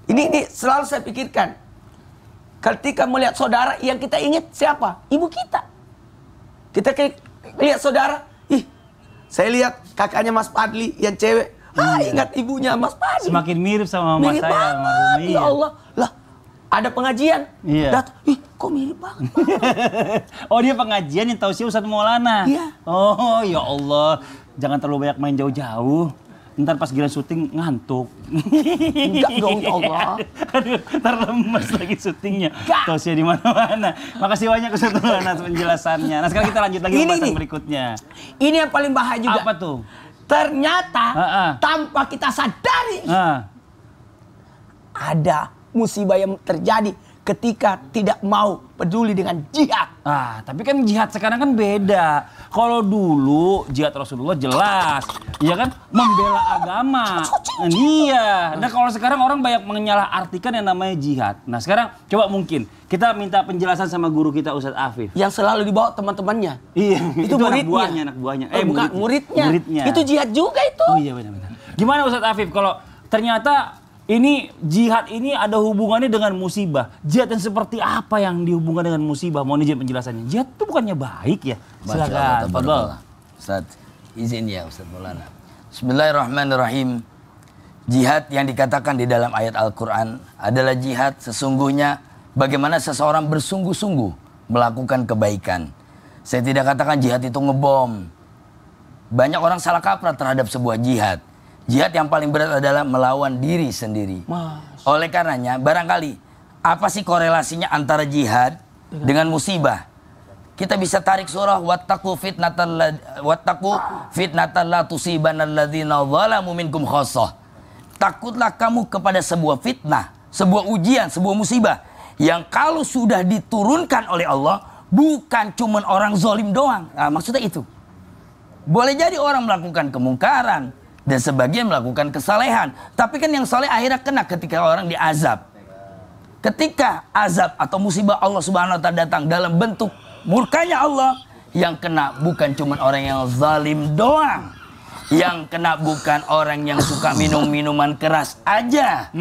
Ini, ini selalu saya pikirkan. Ketika melihat saudara yang kita ingat siapa? Ibu kita. Kita kayak lihat saudara, ih, saya lihat kakaknya Mas Padli yang cewek. Ah, ingat ibunya Mas Padli. Semakin mirip sama mama Mirip saya, banget, almarhum. ya Iya. Allah. Lah, ada pengajian. Iya. Dat, ih, kok mirip banget. oh dia pengajian yang tahu sih Ustadz Maulana. Iya. Oh ya Allah, jangan terlalu banyak main jauh-jauh. Ntar pas gila syuting ngantuk. Enggak dong, ya Allah. Aduh, ntar lemes lagi syutingnya. Sih di mana-mana. Makasih banyak Ustadz Maulana penjelasannya. Nah sekarang kita lanjut lagi Ini pembahasan nih. berikutnya. Ini yang paling bahaya juga. Apa tuh? Ternyata Ah, ah. tanpa kita sadari Ah, ada musibah yang terjadi ketika tidak mau peduli dengan jihad. Ah, tapi kan jihad sekarang kan beda. Kalau dulu jihad Rasulullah jelas, ya kan membela agama. Iya. Nah kalau sekarang orang banyak menyalah artikan yang namanya jihad. Nah sekarang coba mungkin kita minta penjelasan sama guru kita Ustadz Afif. Yang selalu dibawa teman-temannya. Iya, Itu anak muridnya. buahnya, anak buahnya. Eh, bukan muridnya. Muridnya. Itu jihad juga itu. Oh iya benar-benar. Gimana Ustadz Afif kalau ternyata ini jihad ini ada hubungannya dengan musibah. Jihad yang seperti apa yang dihubungkan dengan musibah? Mohon izin penjelasannya. Jihad itu bukannya baik ya? Silakan. Tabarakallah. Ustaz, izin ya Ustaz Maulana. Bismillahirrahmanirrahim. Jihad yang dikatakan di dalam ayat Al-Quran adalah jihad sesungguhnya bagaimana seseorang bersungguh-sungguh melakukan kebaikan. Saya tidak katakan jihad itu ngebom. Banyak orang salah kaprah terhadap sebuah jihad. Jihad yang paling berat adalah melawan diri sendiri. Oleh karenanya, barangkali apa sih korelasinya antara jihad dengan musibah? Kita bisa tarik surah wattaqu fitnatan la- wattaqu fitnatan la tusibanal ladzina zalamu minkum khassah. Takutlah kamu kepada sebuah fitnah, sebuah ujian, sebuah musibah yang kalau sudah diturunkan oleh Allah bukan cuman orang zolim doang. Nah, maksudnya itu. Boleh jadi orang melakukan kemungkaran dan sebagian melakukan kesalehan. Tapi kan yang soleh akhirnya kena ketika orang diazab. Ketika azab atau musibah Allah Subhanahu wa taala datang dalam bentuk murkanya Allah, yang kena bukan cuma orang yang zalim doang. Yang kena bukan orang yang suka minum minuman keras aja.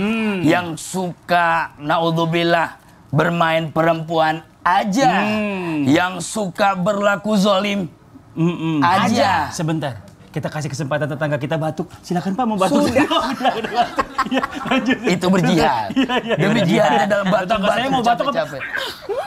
Yang suka naudzubillah bermain perempuan aja. Yang suka berlaku zalim Mm-mm. aja. Sebentar. Kita kasih kesempatan tetangga kita batuk. Silakan Pak mau batuk. Sudah. udah, udah batuk. Iya, lanjut. Itu berjihad. Iya, iya, Demi iya. jihadnya dalam Tetangga saya mau batuk. capek-capek.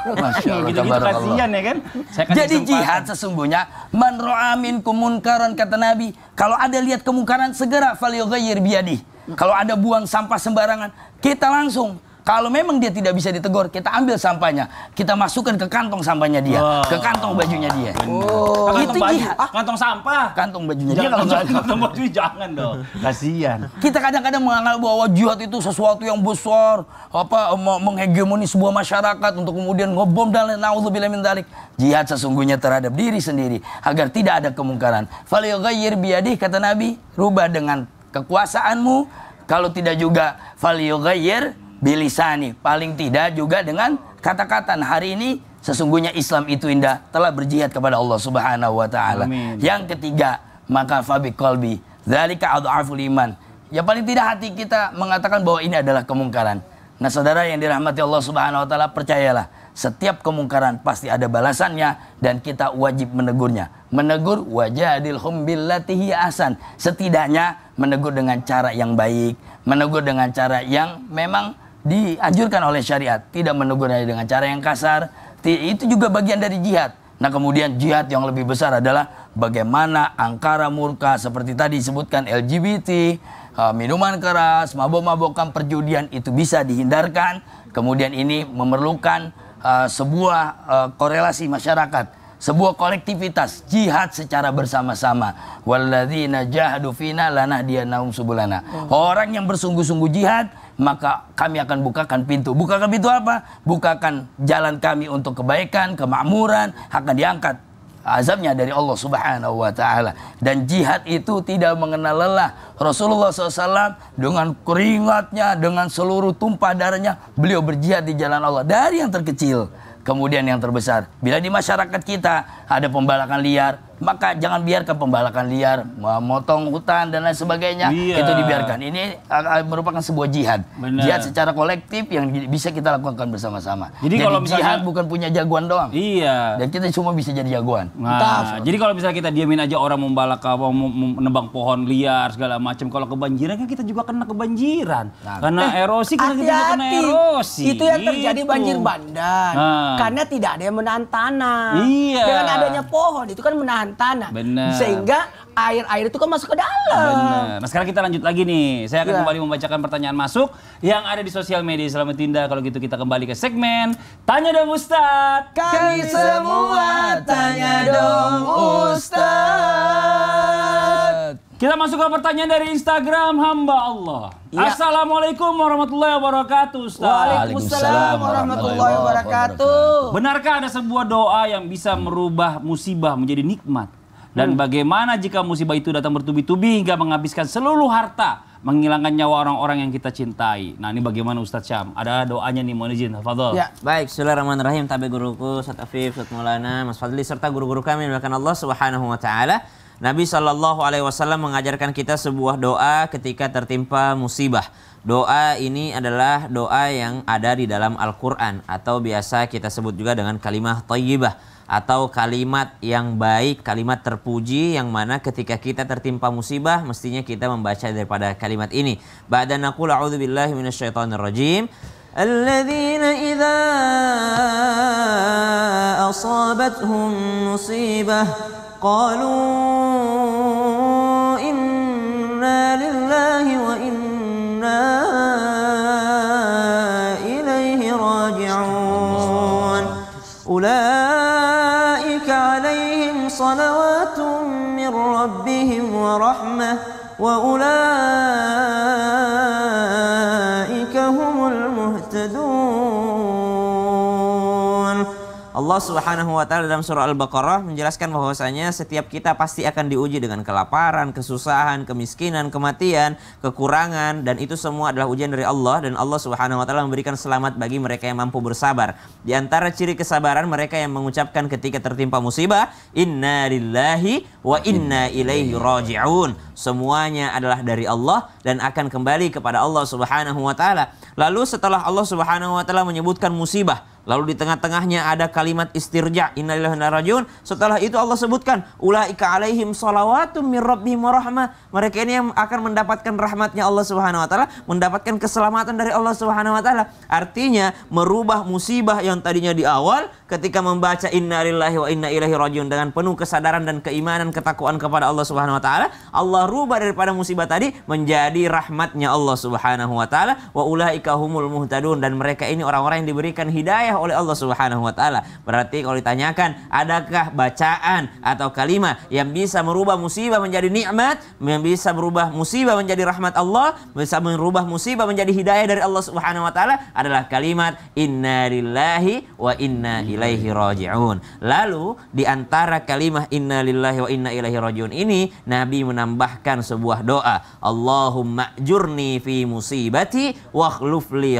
Masya Allah, Gitu-gitu tabarakallah. kasihan ya kan. Saya Jadi jihad sesungguhnya man ra'a minkum munkaran kata Nabi, kalau ada lihat kemungkaran segera falyughayyir biyadi. Kalau ada buang sampah sembarangan, kita langsung kalau memang dia tidak bisa ditegur, kita ambil sampahnya, kita masukkan ke kantong sampahnya dia, Wah. ke kantong bajunya dia. Oh, itu kantong baju, jihad. kantong sampah. Kantong bajunya dia Jangan kalau nggak kantong, kantong baju jangan dong. Kasihan. kita kadang-kadang menganggap bahwa jihad itu sesuatu yang besar, apa me- menghegemoni sebuah masyarakat untuk kemudian ngebom dan naudzubillah min dzalik. Jihad sesungguhnya terhadap diri sendiri agar tidak ada kemungkaran. Falyughayyir biyadih kata Nabi, rubah dengan kekuasaanmu, kalau tidak juga falyughayyir bilisani, paling tidak juga dengan kata-kata. Nah, hari ini sesungguhnya Islam itu indah telah berjihad kepada Allah Subhanahu wa taala. Yang ketiga, maka fabi kolbi. Dzalika adhaful iman. Ya paling tidak hati kita mengatakan bahwa ini adalah kemungkaran. Nah saudara yang dirahmati Allah subhanahu wa ta'ala percayalah. Setiap kemungkaran pasti ada balasannya dan kita wajib menegurnya. Menegur wajadilhum billati hiya ahsan. Setidaknya menegur dengan cara yang baik. Menegur dengan cara yang memang dianjurkan oleh syariat. Tidak menegur dengan cara yang kasar. Itu juga bagian dari jihad. Nah kemudian jihad yang lebih besar adalah bagaimana angkara murka seperti tadi disebutkan LGBT, uh, minuman keras, mabok-mabokan, perjudian itu bisa dihindarkan. Kemudian ini memerlukan uh, sebuah uh, korelasi masyarakat. Sebuah kolektivitas jihad secara bersama-sama. Walladzina jahadu fina lanahdiyannahum subulana. Orang yang bersungguh-sungguh jihad maka kami akan bukakan pintu. Bukakan pintu apa? Bukakan jalan kami untuk kebaikan, kemakmuran, akan diangkat azabnya dari Allah Subhanahu wa taala. Dan jihad itu tidak mengenal lelah. Rasulullah SAW dengan keringatnya, dengan seluruh tumpah darahnya, beliau berjihad di jalan Allah dari yang terkecil kemudian yang terbesar. Bila di masyarakat kita ada pembalakan liar, maka jangan biarkan pembalakan liar, memotong hutan dan lain sebagainya Iya. itu dibiarkan. Ini merupakan sebuah jihad. Benar. Jihad secara kolektif yang bisa kita lakukan bersama-sama. Jadi kalau misalnya- jihad bukan punya jagoan doang. Iya. Dan kita semua bisa jadi jagoan. Nah, jadi kalau misalnya kita diamin aja orang membalak apa menebang pohon liar segala macam, kalau kebanjiran kan kita juga kena kebanjiran. Karena erosi kan kita juga kena erosi. Itu yang terjadi Gitu. banjir bandang. Nah. Karena tidak ada yang menahan tanah. Iya. Dengan adanya pohon itu kan menahan tanah. Benar. Sehingga air-air itu kan masuk ke dalam. Benar. Nah sekarang kita lanjut lagi nih. Saya akan Ya. kembali membacakan pertanyaan masuk yang ada di sosial media. Selamat Tinda. Kalau gitu kita kembali ke segmen Tanya dong Ustadz. Kami semua tanya dong Ustaz. Kita masuk ke pertanyaan dari Instagram hamba Allah. Ya. Assalamualaikum warahmatullahi wabarakatuh Ustaz. Waalaikumsalam warahmatullahi wabarakatuh. Benarkah ada sebuah doa yang bisa merubah musibah menjadi nikmat? Dan bagaimana jika musibah itu datang bertubi-tubi hingga menghabiskan seluruh harta, menghilangkan nyawa orang-orang yang kita cintai? Nah ini bagaimana Ustadz Syam? Ada doanya nih, mohon izin. Fadol. Ya. Baik, Bismillahirrahmanirrahim. Tabe guruku, Ustaz Afif, Ustaz Maulana, Mas Fadli serta guru-guru kami dimuliakan Allah Subhanahu wa taala. Nabi Shallallahu alaihi wasallam mengajarkan kita sebuah doa ketika tertimpa musibah. Doa ini adalah doa yang ada di dalam Al-Qur'an atau biasa kita sebut juga dengan kalimah thayyibah atau kalimat yang baik, kalimat terpuji yang mana ketika kita tertimpa musibah mestinya kita membaca daripada kalimat ini. Ba'da naqul a'udzu billahi minasyaitonir rajim. الذين إذا أصابتهم مصيبة قالوا إنا لله وإنا إليه راجعون. أولئك عليهم صلوات من ربهم ورحمة وأولئك Allah Subhanahu wa taala dalam surah Al-Baqarah menjelaskan bahwasanya setiap kita pasti akan diuji dengan kelaparan, kesusahan, kemiskinan, kematian, kekurangan dan itu semua adalah ujian dari Allah dan Allah Subhanahu wa taala memberikan selamat bagi mereka yang mampu bersabar. Di antara ciri kesabaran mereka yang mengucapkan ketika tertimpa musibah, inna lillahi wa inna ilaihi raji'un. Semuanya adalah dari Allah dan akan kembali kepada Allah Subhanahu wa taala. Lalu setelah Allah Subhanahu wa taala menyebutkan musibah, Lalu di tengah-tengahnya ada kalimat istirja inna. Setelah itu Allah sebutkan ulaika alaihim salawatum mir rabbihim rahmah. Mereka ini yang akan mendapatkan rahmatnya Allah Subhanahu wa taala, mendapatkan keselamatan dari Allah Subhanahu wa taala. Artinya merubah musibah yang tadinya di awal ketika membaca innalillahi wa inna ilaihi raji'un dengan penuh kesadaran dan keimanan ketakwaan kepada Allah Subhanahu wa taala, Allah rubah daripada musibah tadi menjadi rahmatnya Allah Subhanahu wa taala wa ulaika humul muhtadun dan mereka ini orang-orang yang diberikan hidayah oleh Allah Subhanahu wa taala. Berarti kalau ditanyakan, adakah bacaan atau kalimat yang bisa merubah musibah menjadi nikmat, yang bisa merubah musibah menjadi rahmat Allah, bisa merubah musibah menjadi hidayah dari Allah Subhanahu wa taala adalah kalimat inna lillahi wa inna ilaihi raji'un. Lalu di antara kalimat inna lillahi wa inna ilaihi raji'un ini Nabi menambahkan sebuah doa, Allahumma jurni fi musibati wa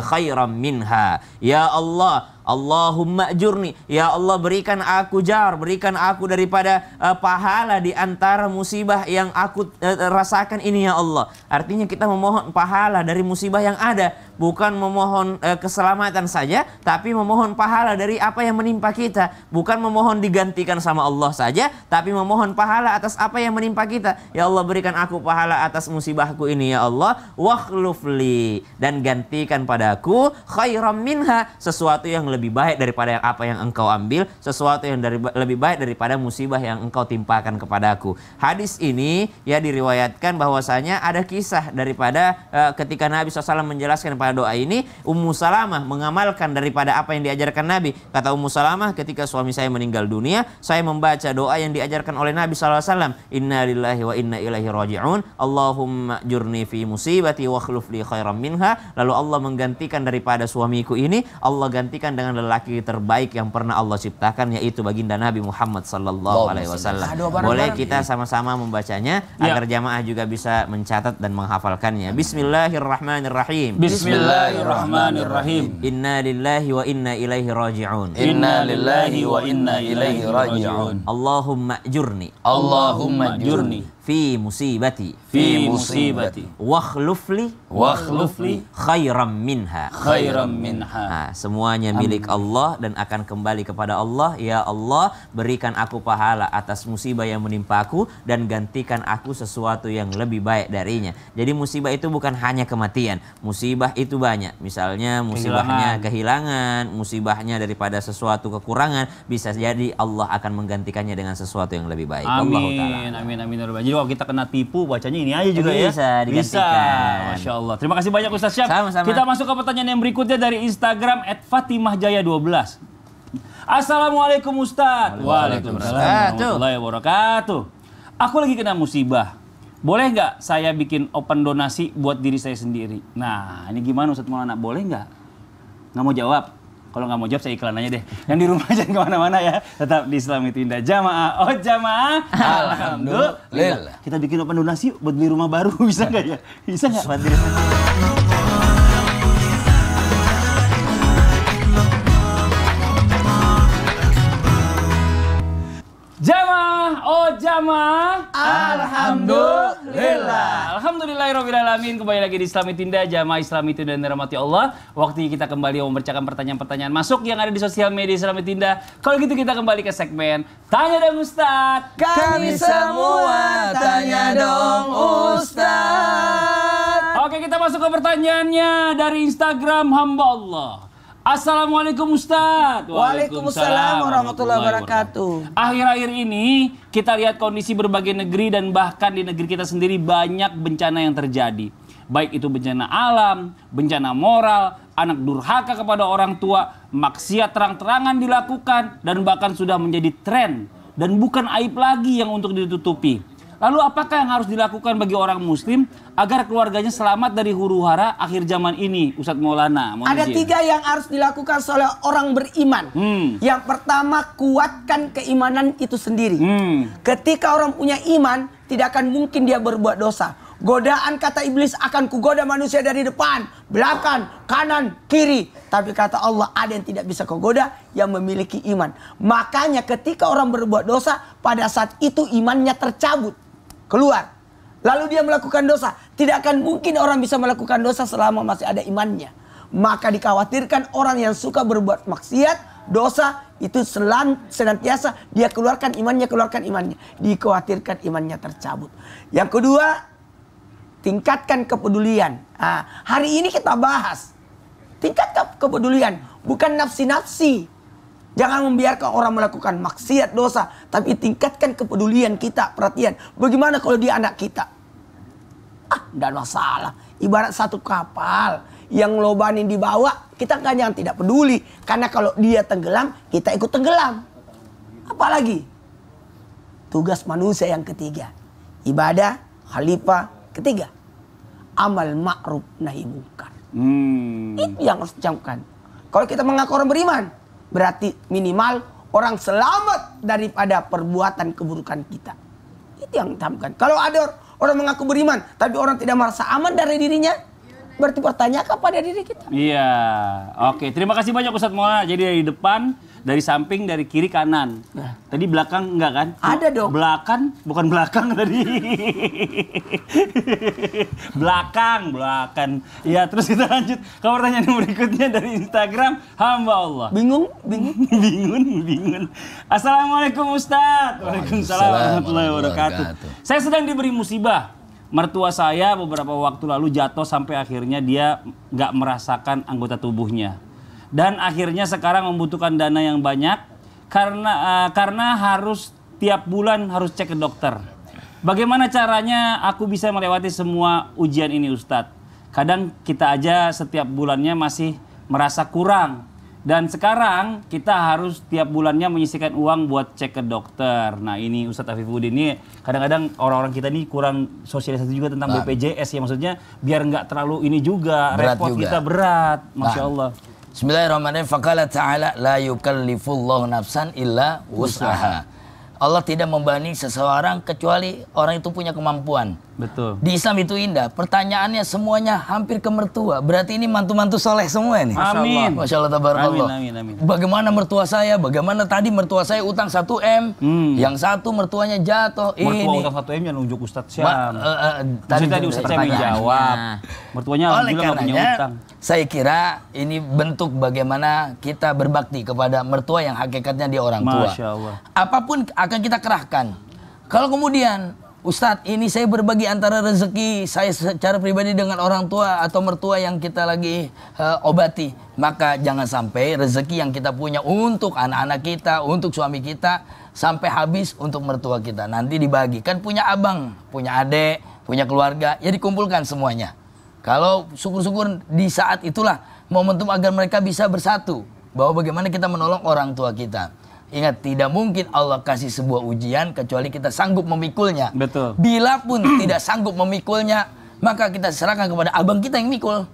khairam minha. Ya Allah, Allahumma jurni ya Allah berikan aku jar berikan aku daripada uh, pahala di antara musibah yang aku uh, rasakan ini ya Allah. Artinya kita memohon pahala dari musibah yang ada. Bukan memohon uh, keselamatan saja tapi memohon pahala dari apa yang menimpa kita. Bukan memohon digantikan sama Allah saja tapi memohon pahala atas apa yang menimpa kita. Ya Allah berikan aku pahala atas musibahku ini ya Allah. Wakhlufli dan gantikan padaku khairam minha sesuatu yang baik daripada apa yang engkau ambil, sesuatu yang dari, lebih baik daripada musibah yang engkau timpakan kepadaku. Hadis ini ya diriwayatkan bahwasanya ada kisah daripada uh, ketika Nabi SAW menjelaskan pada doa ini, Ummu Salamah mengamalkan daripada apa yang diajarkan Nabi. Kata Ummu Salamah ketika suami saya meninggal dunia, saya membaca doa yang diajarkan oleh Nabi SAW. Inna lillahi wa inna ilaihi raji'un. Allahumma jurni fi musibati wa khluf li khairam minha. Lalu Allah menggantikan daripada suamiku ini, Allah gantikan dengan pasangan lelaki terbaik yang pernah Allah ciptakan yaitu baginda Nabi Muhammad sallallahu alaihi wasallam. Boleh kita sama-sama membacanya Ya. agar jamaah juga bisa mencatat dan menghafalkannya. Bismillahirrahmanirrahim. Bismillahirrahmanirrahim. Inna lillahi wa inna ilaihi raji'un. Inna lillahi wa inna ilaihi raji'un. Allahumma ajurni Allahumma jurni fi musibati Fi musibati wakhlufli wakhlufli khairam minha. khairan minha. Nah, semuanya milik Allah dan akan kembali kepada Allah. Ya Allah, berikan aku pahala atas musibah yang menimpa aku dan gantikan aku sesuatu yang lebih baik darinya. Jadi musibah itu bukan hanya kematian. Musibah itu banyak. Misalnya musibahnya kehilangan, musibahnya daripada sesuatu kekurangan, bisa jadi Allah akan menggantikannya dengan sesuatu yang lebih baik. Wallahu taala. Amin, amin, amin. Ya kalau kita kena tipu, bacanya ini aja juga ya. Bisa digantikan. Masya Allah. Terima kasih banyak Ustaz Syam. Sama-sama. Kita masuk ke pertanyaan yang berikutnya dari Instagram @fatimahjaya12. Assalamualaikum Ustaz. Waalaikumsalam warahmatullahi wabarakatuh. Aku lagi kena musibah. Boleh nggak saya bikin open donasi buat diri saya sendiri? Nah, ini gimana Ustaz Maulana? Boleh nggak? Nggak mau jawab? Kalau nggak mau jawab saya iklan aja deh. Yang di rumah jangan ke mana-mana ya. Tetap di Islam itu indah. Jamaah, oh jamaah. Alhamdulillah. Kita bikin open donasi buat beli rumah baru. Bisa nggak ya? Bisa nggak? Jamaah. Alhamdulillah. Alhamdulillahirrahmanirrahim. Kembali lagi di Islami Tinda, jamaah Islami Tinda dan dirahmati Allah. Waktu kita kembali membacakan pertanyaan-pertanyaan masuk yang ada di sosial media Islami Tinda. Kalau gitu kita kembali ke segmen Tanya dan Ustaz. Kami semua tanya dong Ustaz. Oke kita masuk ke pertanyaannya dari Instagram hamba Allah. Assalamualaikum Ustaz. Waalaikumsalam warahmatullahi wabarakatuh. Akhir-akhir ini kita lihat kondisi berbagai negeri dan bahkan di negeri kita sendiri banyak bencana yang terjadi. Baik itu bencana alam, bencana moral, anak durhaka kepada orang tua, maksiat terang-terangan dilakukan dan bahkan sudah menjadi tren dan bukan aib lagi yang untuk ditutupi. Lalu apakah yang harus dilakukan bagi orang muslim agar keluarganya selamat dari huru hara akhir zaman ini Ustadz Maulana? Mohon Ada izin. tiga yang harus dilakukan oleh orang beriman. Hmm. Yang pertama, kuatkan keimanan itu sendiri. Hmm. Ketika orang punya iman, tidak akan mungkin dia berbuat dosa. Godaan kata iblis akan kugoda manusia dari depan, belakang, kanan, kiri. Tapi kata Allah ada yang tidak bisa kugoda yang memiliki iman. Makanya ketika orang berbuat dosa, pada saat itu imannya tercabut. Keluar. Lalu dia melakukan dosa. Tidak akan mungkin orang bisa melakukan dosa selama masih ada imannya. Maka dikhawatirkan orang yang suka berbuat maksiat, dosa itu selan, senantiasa dia keluarkan imannya, keluarkan imannya. Dikhawatirkan imannya tercabut. Yang kedua, tingkatkan kepedulian. Ah, hari ini kita bahas tingkatkan kepedulian, bukan nafsi-nafsi. Jangan membiarkan orang melakukan maksiat dosa, tapi tingkatkan kepedulian kita, perhatian. Bagaimana kalau dia anak kita? Ah, tidak masalah. Ibarat satu kapal yang lobanin dibawa, kita kan yang tidak peduli. Karena kalau dia tenggelam, kita ikut tenggelam. Apalagi tugas manusia yang ketiga, ibadah khalifah ketiga, amal ma'ruf nahi munkar. Hmm. Itu yang harus dicamkan. Kalau kita mengaku orang beriman, berarti minimal orang selamat daripada perbuatan keburukan kita. Itu yang dicamkan. Kalau ada orang mengaku beriman, tapi orang tidak merasa aman dari dirinya, berarti pertanyakan pada diri kita. Iya, oke. Terima kasih banyak Ustadz Maulana. Jadi dari depan, dari samping, dari kiri, kanan. Tadi belakang enggak kan? Ada dong. Belakang, bukan belakang tadi. belakang, belakang. Ya, terus kita lanjut ke pertanyaan yang berikutnya dari Instagram hamba Allah. Bingung? Bingung? bingung, bingung. Assalamualaikum Ustadz. Waalaikumsalam warahmatullahi wabarakatuh. wabarakatuh. Saya sedang diberi musibah. Mertua saya beberapa waktu lalu jatuh sampai akhirnya dia nggak merasakan anggota tubuhnya. Dan akhirnya sekarang membutuhkan dana yang banyak karena eh, karena harus tiap bulan harus cek ke dokter. Bagaimana caranya aku bisa melewati semua ujian ini Ustadz? Kadang kita aja setiap bulannya masih merasa kurang. Dan sekarang kita harus tiap bulannya menyisihkan uang buat cek ke dokter. Nah ini Ustadz Afifuddin ini kadang-kadang orang-orang kita ini kurang sosialisasi juga tentang Nah. BPJS ya maksudnya biar nggak terlalu ini juga Berat repot juga. kita berat, masya Nah. Allah. Bismillahirrahmanirrahim. Faqala ta'ala la yukallifullahu nafsan illa wus'aha. Allah tidak membanding seseorang kecuali orang itu punya kemampuan. Betul. Di Islam itu indah. Pertanyaannya semuanya hampir ke mertua. Berarti ini mantu-mantu soleh semua ini. Masya Allah. Masya Allah tabarakallah. Amin, amin, amin. Bagaimana mertua saya? Bagaimana tadi mertua saya utang 1 M, Hmm. yang satu mertuanya jatuh. Mertua ini. utang satu M yang nunjuk Ustadz Ma- Syam. eh, eh, Tadi, tadi juga Ustadz Syam jawab. Mertuanya Oleh alhamdulillah nggak punya karenanya, utang. saya kira ini bentuk bagaimana kita berbakti kepada mertua yang hakikatnya dia orang tua. Masya Allah. Apa pun akan kita kerahkan. Kalau kemudian Ustadz, ini saya berbagi antara rezeki saya secara pribadi dengan orang tua atau mertua yang kita lagi eh, obati. Maka jangan sampai rezeki yang kita punya untuk anak-anak kita, untuk suami kita, sampai habis untuk mertua kita. Nanti dibagi. Kan punya abang, punya adik, punya keluarga, ya dikumpulkan semuanya. Kalau syukur-syukur di saat itulah momentum agar mereka bisa bersatu. Bahwa bagaimana kita menolong orang tua kita. Ingat, tidak mungkin Allah kasih sebuah ujian kecuali kita sanggup memikulnya. Betul. Bila pun tidak sanggup memikulnya, maka kita serahkan kepada abang kita yang mikul.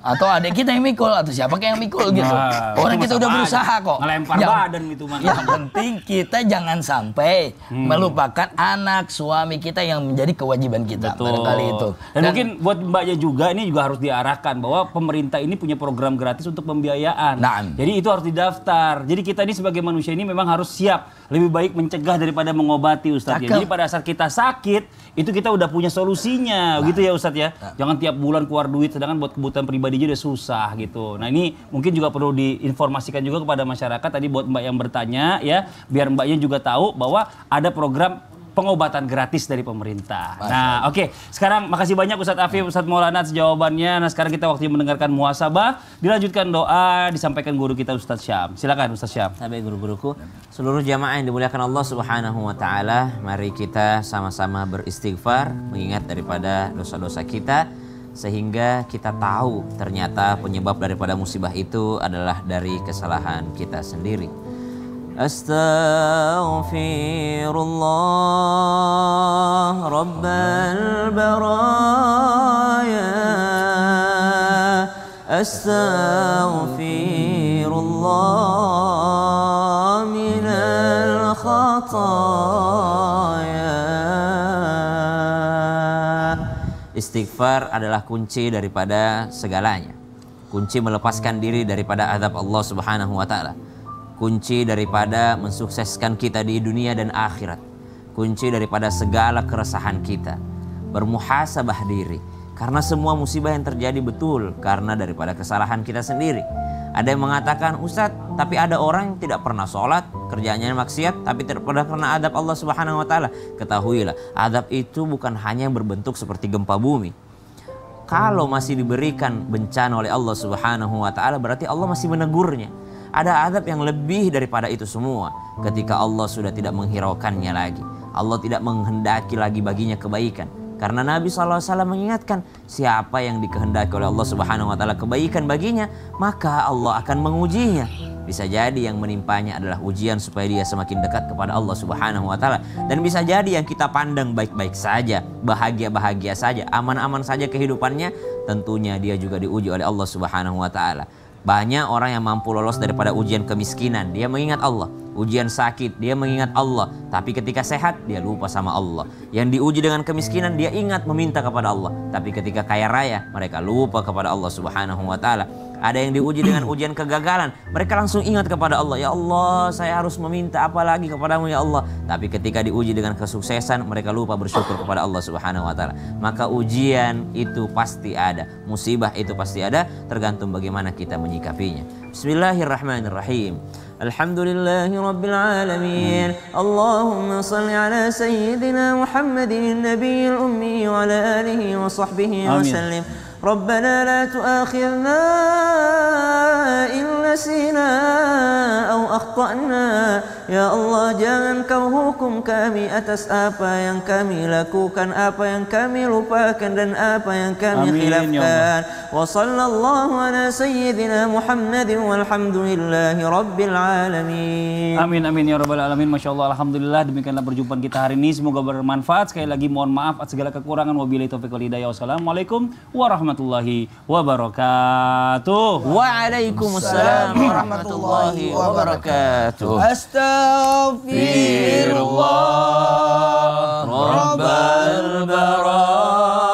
Atau adik kita yang mikul, atau siapa yang mikul gitu. Nah, Orang kita udah aja. berusaha kok. Ngelempar Yang- badan itu mah. Yang penting kita jangan sampai Hmm. melupakan anak suami kita yang menjadi kewajiban kita. Barangkali itu. Dan, mungkin buat mbaknya juga ini juga harus diarahkan bahwa pemerintah ini punya program gratis untuk pembiayaan. Naam. Jadi itu harus didaftar. Jadi kita ini sebagai manusia ini memang harus siap. Lebih baik mencegah daripada mengobati Ustadz ya. Jadi pada saat kita sakit itu kita udah punya solusinya gitu ya Ustadz ya. Jangan tiap bulan keluar duit sedangkan buat kebutuhan pribadi aja udah susah gitu. Nah ini mungkin juga perlu diinformasikan juga kepada masyarakat tadi buat mbak yang bertanya ya biar mbaknya juga tahu bahwa ada program pengobatan gratis dari pemerintah. Nah, oke. Sekarang makasih banyak Ustadz Afif, Ustadz Maulana atas jawabannya. Nah, sekarang kita waktu mendengarkan muhasabah, dilanjutkan doa, disampaikan guru kita Ustadz Syam. Silakan Ustadz Syam. Sampai guru-guruku, seluruh jamaah yang dimuliakan Allah Subhanahu wa taala, mari kita sama-sama beristighfar mengingat daripada dosa-dosa kita sehingga kita tahu ternyata penyebab daripada musibah itu adalah dari kesalahan kita sendiri. Astaghfirullah Rabbal baraya أستغفر الله من الخطايا Istighfar adalah kunci daripada segalanya. Kunci melepaskan diri daripada azab Allah Subhanahu wa taala. Kunci daripada mensukseskan kita di dunia dan akhirat. Kunci daripada segala keresahan kita. Bermuhasabah diri karena semua musibah yang terjadi betul karena daripada kesalahan kita sendiri. Ada yang mengatakan, Ustadz, tapi ada orang yang tidak pernah sholat, kerjanya maksiat, tapi tidak pernah kena adab Allah Subhanahu Wa Taala. Ketahuilah, adab itu bukan hanya berbentuk seperti gempa bumi. Kalau masih diberikan bencana oleh Allah Subhanahu Wa Taala, berarti Allah masih menegurnya. Ada adab yang lebih daripada itu semua. Ketika Allah sudah tidak menghiraukannya lagi, Allah tidak menghendaki lagi baginya kebaikan. Karena Nabi SAW mengingatkan siapa yang dikehendaki oleh Allah Subhanahu wa taala kebaikan baginya, maka Allah akan mengujinya. Bisa jadi yang menimpanya adalah ujian supaya dia semakin dekat kepada Allah Subhanahu wa taala dan bisa jadi yang kita pandang baik-baik saja, bahagia-bahagia saja, aman-aman saja kehidupannya, tentunya dia juga diuji oleh Allah Subhanahu wa taala. Banyak orang yang mampu lolos daripada ujian kemiskinan, dia mengingat Allah. Ujian sakit, dia mengingat Allah. Tapi ketika sehat, dia lupa sama Allah. Yang diuji dengan kemiskinan, dia ingat meminta kepada Allah. Tapi ketika kaya raya, mereka lupa kepada Allah Subhanahu wa taala. Ada yang diuji dengan ujian kegagalan, mereka langsung ingat kepada Allah. Ya Allah, saya harus meminta apa lagi kepadamu ya Allah. Tapi ketika diuji dengan kesuksesan, mereka lupa bersyukur kepada Allah Subhanahu wa taala. Maka ujian itu pasti ada, musibah itu pasti ada, tergantung bagaimana kita menyikapinya. Bismillahirrahmanirrahim. Alhamdulillahi rabbil alamin. Allahumma salli ala sayyidina Muhammadin nabiyil ummi wa ala alihi wa sahbihi wa Amin. sallim. ربنا لا تؤاخذنا إن نسينا أو أخطأنا Ya Allah jangan kau hukum kami atas apa yang kami lakukan Apa yang kami lupakan dan apa yang kami Amin, ya khilafkan Wa sallallahu ala sayyidina Muhammadin walhamdulillahi rabbil alamin Amin amin ya rabbal alamin. Masya Allah alhamdulillah demikianlah perjumpaan kita hari ini semoga bermanfaat. Sekali lagi mohon maaf atas segala kekurangan. Wabillahi taufiq wal hidayah. Wassalamualaikum warahmatullahi warahmatullahi wabarakatuh. Waalaikumsalam warahmatullahi wabarakatuh. Astaghfirullah Rabbal barak